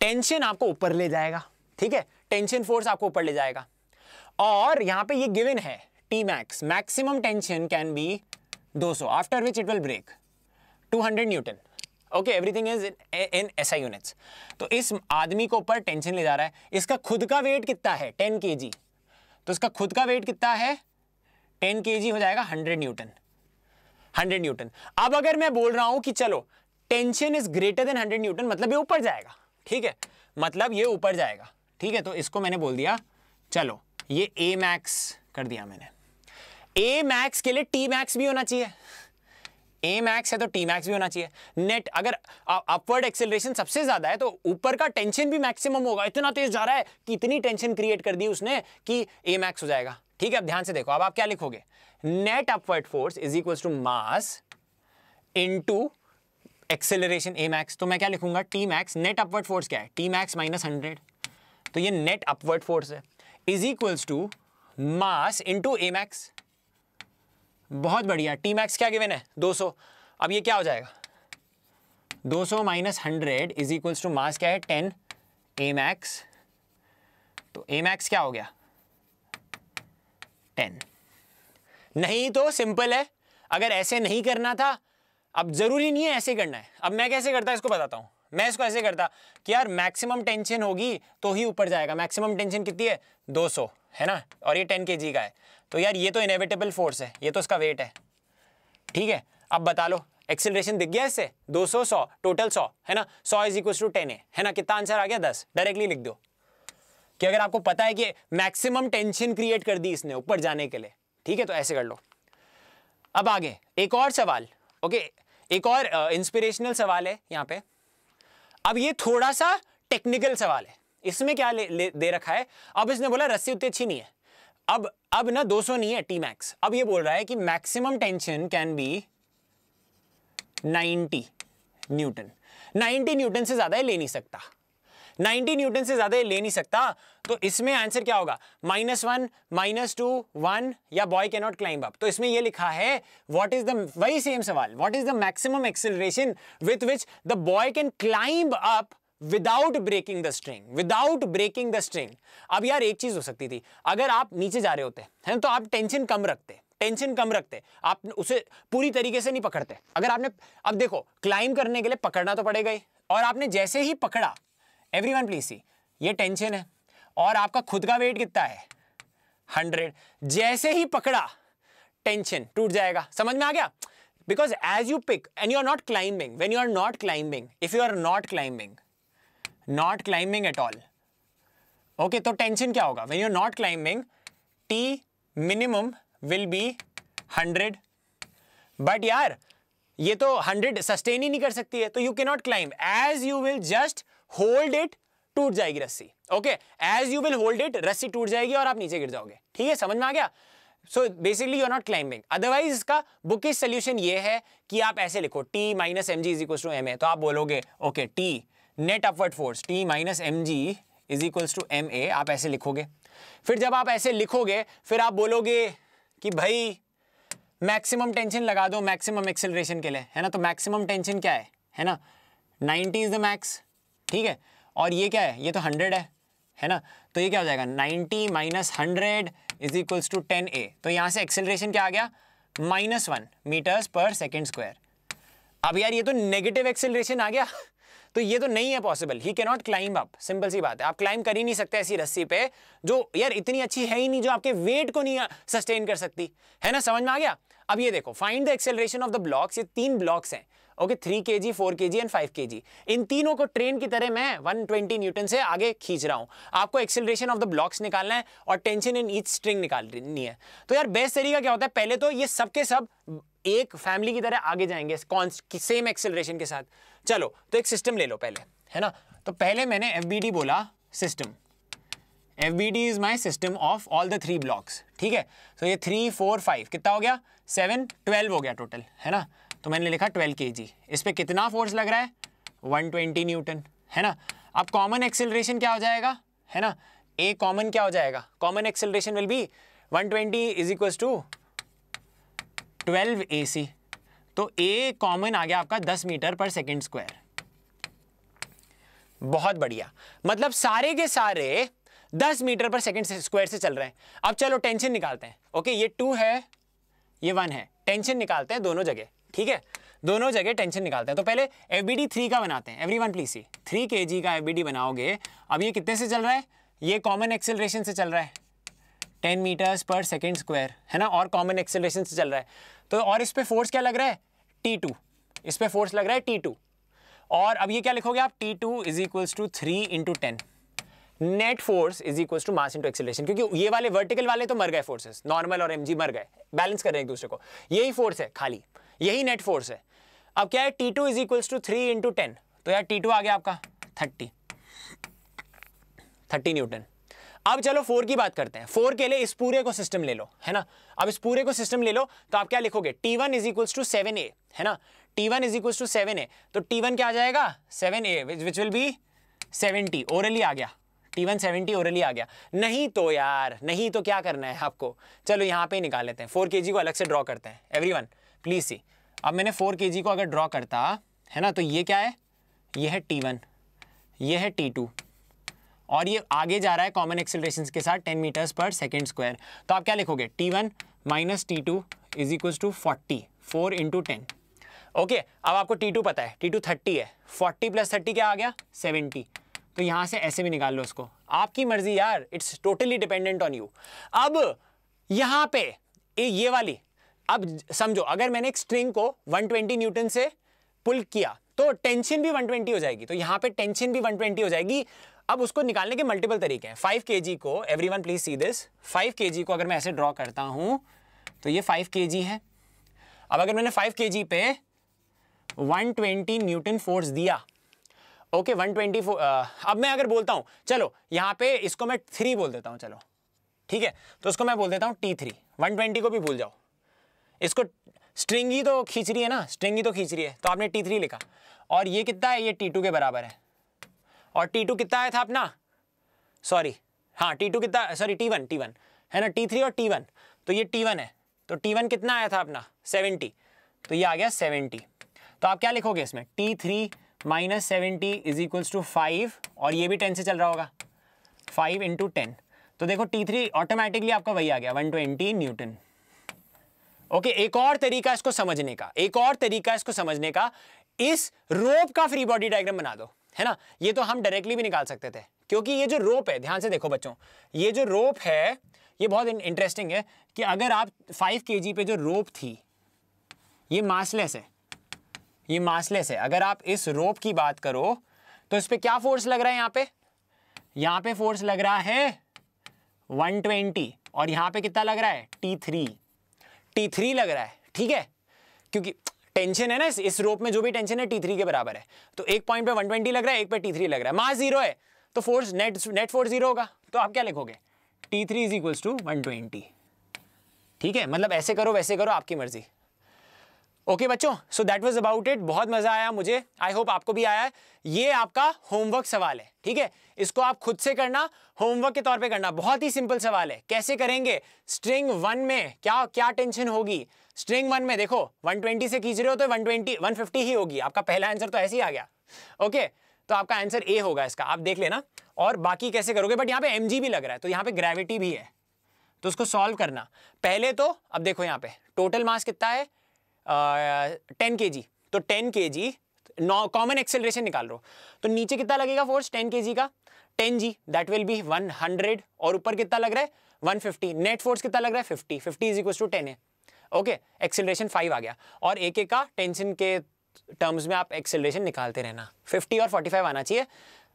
टेंशन आपको ऊपर ले जाएगा। ठीक है? टेंशन फोर्स आपको ऊपर ले जाएगा। और यहाँ पे ये गिवन है T max maximum tension can be 200 after which it will break 200 Newton okay everything is in SI units तो इस आदमी को ऊपर टेंशन ले जा रहा है। इसका खुद का वेट कितना है? 10 के तो इसका खुद का वेट कितना है? 10 के हो जाएगा 100 न्यूटन। 100 न्यूटन। अब अगर मैं बोल रहा हूँ कि चलो, tension is greater than 100 Newton मतलब ये ऊपर जाएगा, ठीक है? मतलब ये ऊपर जाएगा, ठीक है? तो इसको मैंने बोल दिया, चलो, ये ए मैक्स कर दिया मैंने। ए मैक्स के लिए टी मैक्स भी होना चाहिए। ए मैक्स है तो टी मैक्स भी होना चाहिए। नेट अगर अपवर्ड एक्सेलरेशन सबसे ज़्यादा है तो ऊपर का टेंशन भी मैक्सिमम होगा। इतना तेज जा रहा है कि इतनी टेंशन क्रिएट कर दी उसने कि ए मैक्स हो जाएगा। ठीक है, अब ध्यान से देखो, अब आप क्या लिखोगे? Net upward force is equal to mass into acceleration A max तो मैं क्या लिखूँगा? T max net upward force क्या है? टी मैक्स माइनस हंड्रेड तो ये नेट अपवर्ड फोर्स है। Is equals to mass into A max बहुत बढ़िया। टी मैक्स क्या गिवन है? 200 अब ये क्या हो जाएगा? 200 minus hundred is equals to mass क्या है? 10 ए मैक्स तो ए मैक्स क्या हो गया? 10 नहीं तो सिंपल है। अगर ऐसे नहीं करना था, अब ज़रूरी नहीं है ऐसे करना है। अब मैं कैसे करता इसको बताता हूँ। मैं इसको ऐसे करता कि यार मैक्सिमम टेंशन होगी तो ही ऊपर जाएगा। मैक्सिमम टेंशन कितनी है? 200 है ना? और ये 10 के का है। तो यार ये तो इनएविटेबल फोर्स है। ये तो उसका वेट है। ठीक है? अब बता लो। एक्सिलेशन दिख गया इससे? 200 100 टोटल 100 है ना? 100 इज़ इक्वल टू टेन है ना? कितना आंसर आ गया? 10 डायरेक्टली लिख दो। कि अगर आपको पता है कि मैक्सिमम टेंशन क्रिएट कर दी इसने ऊपर जाने के लिए ठीक है? तो ऐसे कर लो। अब आगे एक और सवाल ओके? एक और इंस्पिरेशनल सवाल है यहाँ पे। अब ये थोड़ा सा टेक्निकल सवाल है। इसमें क्या ले, ले, दे रखा है? अब इसने बोला रस्सी उतनी अच्छी नहीं है। अब अब ना 200 नहीं है टी मैक्स अब ये बोल रहा है कि maximum tension can be 90 Newton 90 Newton से ज़्यादा ले नहीं सकता। 90 न्यूटन से ज़्यादा ले नहीं सकता। तो इसमें आंसर क्या होगा? Minus one, minus two, one, या boy can not climb up. तो इसमें ये लिखा है व्हाट इज़ द वही सेम सवाल what is the maximum acceleration with which the boy can climb up without breaking the string without breaking the string अब यार एक चीज़ हो सकती थी, अगर आप नीचे जा रहे होते, हैं तो आप टेंशन कम रखते टेंशन कम रखते, आप उसे पूरी तरीके से नहीं पकड़ते। अगर आपने, अब देखो क्लाइंब करने के लिए पकड़ना तो पड़ेगा ही, और आपने जैसे ही पकड़ा एवरी वन प्लीज़ सी ये टेंशन है। और आपका खुद का वेट कितना है? हंड्रेड जैसे ही पकड़ा टेंशन टूट जाएगा। समझ में आ गया? Because as you pick and you are not climbing when you are not climbing if you are not climbing not climbing at all okay तो टेंशन क्या होगा? When you are not climbing T minimum will be hundred but यार, ये तो hundred sustain ही नहीं कर सकती है तो you can not climb as you will just hold it टूट जाएगी रस्सी। Okay as you will hold it रस्सी टूट जाएगी और आप नीचे गिर जाओगे। ठीक है? समझ में आ गया? So basically you are not climbing otherwise इसका बुकिश सोल्यूशन ये है कि आप ऐसे लिखो T minus M G is equal to M A तो आप बोलोगे okay T net upward force T minus M G is equals to M A आप ऐसे लिखोगे। फिर जब आप ऐसे लिखोगे, फिर आप बोलोगे कि भाई मैक्सिमम टेंशन लगा दो मैक्सिमम एक्सेलरेशन के लिए। है ना? तो मैक्सिमम टेंशन क्या है? है ना? 90 इज़ द मैक्स ठीक है? और ये क्या है? ये तो हंड्रेड है है ना? तो ये क्या हो जाएगा? Ninety minus hundred is equals to ten A तो यहाँ से एक्सेलरेशन क्या आ गया? माइनस वन मीटर्स पर सेकेंड स्क्वायर अब यार ये तो नेगेटिव एक्सेलरेशन आ गया। <laughs> तो ये तो नहीं है possible he can not climb up simple सी बात है। आप क्लाइंब कर ही नहीं सकते ऐसी रस्सी पे, जो यार इतनी अच्छी है ही नहीं, जो आपके वेट को नहीं सस्टेन कर सकती। है ना? समझ में आ गया? अब ये देखो find the acceleration of the blocks ये तीन ब्लॉक्स हैं। ओके थ्री के जी फोर के जी एंड फाइव के जी इन तीनों को ट्रेन की तरह मैं 120 न्यूटन से आगे खींच रहा हूँ। आपको एक्सेलरेशन ऑफ़ द ब्लॉक्स निकालना है और टेंशन इन ईच स्ट्रिंग निकालनी है। तो यार बेस्ट तरीका क्या होता है? पहले तो ये सबके सब एक फैमिली की तरह आगे जाएँगे सेम एक्सेलरेशन के साथ। चलो तो एक सिस्टम ले लो पहले, है ना? तो पहले मैंने एफबीडी बोला system F B D is my system of all the three blocks ठीक है? तो ये थ्री फोर फाइव कितना हो गया? सेवन ट्वेल्व हो गया टोटल है ना? तो मैंने लिखा ट्वेल्व के जी इस पर कितना फोर्स लग रहा है? वन ट्वेंटी न्यूटन, है ना? अब कॉमन एक्सिलरेशन क्या हो जाएगा? है ना? ए कॉमन क्या हो जाएगा? Common acceleration will be one twenty is equal to twelve A C तो ए कॉमन आ गया आपका 10 मीटर पर सेकेंड स्क्वायर। बहुत बढ़िया। मतलब सारे के सारे 10 मीटर पर सेकेंड स्क्वायर से चल रहे हैं। अब चलो टेंशन निकालते हैं। ओके, ये टू है, ये वन है। टेंशन निकालते हैं दोनों जगह। ठीक है? दोनों जगह टेंशन निकालते हैं। तो पहले एफ़ बी डी थ्री का बनाते हैं। Everyone please see three K G का एफ़ बी डी बनाओगे। अब ये कितने से चल रहा है? ये कॉमन एक्सेलरेशन से चल रहा है। टेन मीटर्स पर सेकेंड स्क्वायर है ना? और कॉमन एक्सेलरेशन से चल रहा है। तो और इस पर फोर्स क्या लग रहा है? टी टू इस पर फोर्स लग रहा है टी टू और अब ये क्या लिखोगे आप? T two is equals to three into ten net force is equals to mass into acceleration क्योंकि ये वाले वर्टिकल वाले तो मर गए फोर्सेस नॉर्मल और एमजी मर गए। बैलेंस कर रहे हैं एक दूसरे को। यही फोर्स है, खाली। यही नेट फोर्स है। अब क्या है? T two is equals to three into ten तो यार टी टू आ गया आपका थर्टी थर्टी न्यूटन अब चलो फोर की बात करते हैं। फोर के लिए इस पूरे को सिस्टम ले लो, है ना? अब इस पूरे को सिस्टम ले लो तो आप क्या लिखोगे? T one is equals to seven A है ना? T one is equals to seven A तो टी वन क्या आ जाएगा? Seven A which will be seventy orally आ गया। टी वन सेवेंटी ओरली आ गया। नहीं तो यार, नहीं तो क्या करना है आपको? चलो यहाँ पे ही निकाल लेते हैं। फोर के जी को अलग से ड्रॉ करते हैं। एवरी वन प्लीज़ सी अब मैंने फोर के को अगर ड्रॉ करता, है ना तो ये क्या है? ये है टी वन ये है टी टू और ये आगे जा रहा है कॉमन एक्सिलेशन के साथ टेन मीटर्स पर सेकेंड स्क्वायर तो आप क्या लिखोगे? T one minus T two is equal to forty four into ten okay अब आपको टी टू पता है. टी टू थर्टी है. फोर्टी प्लस थर्टी क्या आ गया? सेवेंटी तो यहाँ से ऐसे भी निकाल लो उसको आपकी मर्ज़ी यार. It's totally dependent on you अब यहाँ पे ये वाली अब समझो अगर मैंने एक स्ट्रिंग को 120 न्यूटन से पुल किया तो टेंशन भी 120 हो जाएगी। तो यहाँ पे टेंशन भी 120 हो जाएगी। अब उसको निकालने के मल्टीपल तरीके हैं। फाइव के को everyone please see this five K को अगर मैं ऐसे ड्रॉ करता हूँ तो ये फाइव के है। अब अगर मैंने फाइव के पे 120 न्यूटन फोर्स दिया ओके okay, 120 अब मैं अगर बोलता हूँ चलो यहाँ पे इसको मैं थ्री बोल देता हूँ चलो ठीक है? तो उसको मैं बोल देता हूँ टी थ्री वन ट्वेंटी को भी भूल जाओ। इसको स्ट्रिंग ही तो खींच रही है ना, स्ट्रिंग ही तो खींच रही है। तो आपने टी थ्री लिखा। और ये कितना है? ये टी टू के बराबर है। और टी टू कितना आया था अपना? सॉरी हाँ टी टू कितना sorry T one T one है ना? टी थ्री और टी वन तो ये टी वन है। तो टी वन कितना आया था अपना? सेवेंटी तो ये आ गया सेवेंटी तो आप क्या लिखोगे इसमें? T three minus seventy is equals to five और ये भी टेन से चल रहा होगा। फाइव इंटू टेन तो देखो टी थ्री ऑटोमेटिकली आपका वही आ गया। वन ट्वेंटी न्यूटन ओके एक और तरीका इसको समझने का। एक और तरीका इसको समझने का। इस रोप का फ्री बॉडी डायग्राम बना दो, है ना? ये तो हम डायरेक्टली भी निकाल सकते थे। क्योंकि ये जो रोप है, ध्यान से देखो बच्चों, ये जो रोप है, ये बहुत इंटरेस्टिंग है कि अगर आप फाइव के पे जो रोप थी, ये मासलेस है। ये मासलेस है। अगर आप इस रोप की बात करो तो इस पर क्या फोर्स लग रहा है यहाँ पे? यहाँ पे फोर्स लग रहा है 120 और यहाँ पे कितना लग रहा है? T3 T3 लग रहा है ठीक है? क्योंकि टेंशन है ना इस, इस रोप में जो भी टेंशन है टी थ्री के बराबर है। तो एक पॉइंट पे 120 लग रहा है एक पे टी थ्री लग रहा है। मास ज़ीरो है तो force net net force zero होगा। तो आप क्या लिखोगे? T three is equals to one twenty ठीक है? मतलब ऐसे करो वैसे करो आपकी मर्ज़ी। ओके okay, बच्चों so that was about it बहुत मज़ा आया मुझे. आई होप आपको भी आया है. ये आपका होमवर्क सवाल है ठीक है? इसको आप खुद से करना होमवर्क के तौर पे करना. बहुत ही सिंपल सवाल है. कैसे करेंगे? स्ट्रिंग वन में क्या क्या टेंशन होगी? स्ट्रिंग वन में देखो 120 से खींच रहे हो तो 120 150 ही होगी. आपका पहला आंसर तो ऐसे ही आ गया. ओके okay, तो आपका आंसर ए होगा इसका. आप देख लेना. और बाकी कैसे करोगे? बट यहाँ पे एमजी भी लग रहा है तो यहाँ पे ग्रेविटी भी है. तो उसको सॉल्व करना. पहले तो अब देखो यहाँ पे. टोटल मास कितना है? टेन के जी तो टेन के जी कॉमन एक्सेलरेशन निकाल रहे हो। तो नीचे कितना लगेगा फोर्स टेन के जी का। Ten G that will be one hundred और ऊपर कितना लग रहा है? वन फिफ्टी नेट फोर्स कितना लग रहा है? Fifty fifty is equal to ten है। ओके एक्सेलरेशन फाइव आ गया। और एक एक का टेंशन के टर्म्स में आप एक्सेलरेशन निकालते रहना। 50 और 45 आना चाहिए।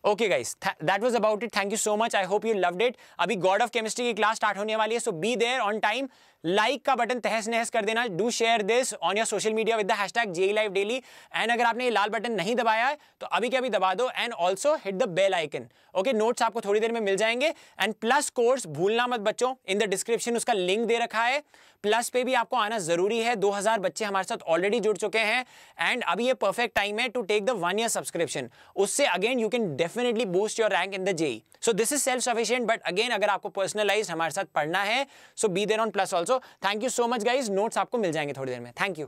Okay guys that was about it thank you so much I hope you loved it अभी गॉड ऑफ़ केमिस्ट्री की क्लास स्टार्ट होने वाली है so be there on time like का बटन तहस नहस कर देना। Do share this on your social media with the hashtag J live daily and अगर आपने ये लाल बटन नहीं दबाया है तो अभी के अभी दबा दो and also hit the bell icon okay notes आपको थोड़ी देर में मिल जाएँगे। एंड प्लस कोर्स भूलना मत बच्चों इन द डिस्क्रिप्शन उसका लिंक दे रखा है। प्लस पे भी आपको आना ज़रूरी है। 2000 बच्चे हमारे साथ ऑलरेडी जुड़ चुके हैं। एंड अभी ये परफेक्ट टाइम है to take the one year subscription उससे again you can definite definitely boost your rank in the JEE so this is self sufficient but again अगर आपको पर्सनलाइज हमारे साथ पढ़ना है so be there on plus also thank you so much guys notes आपको मिल जाएँगे थोड़ी देर में. Thank you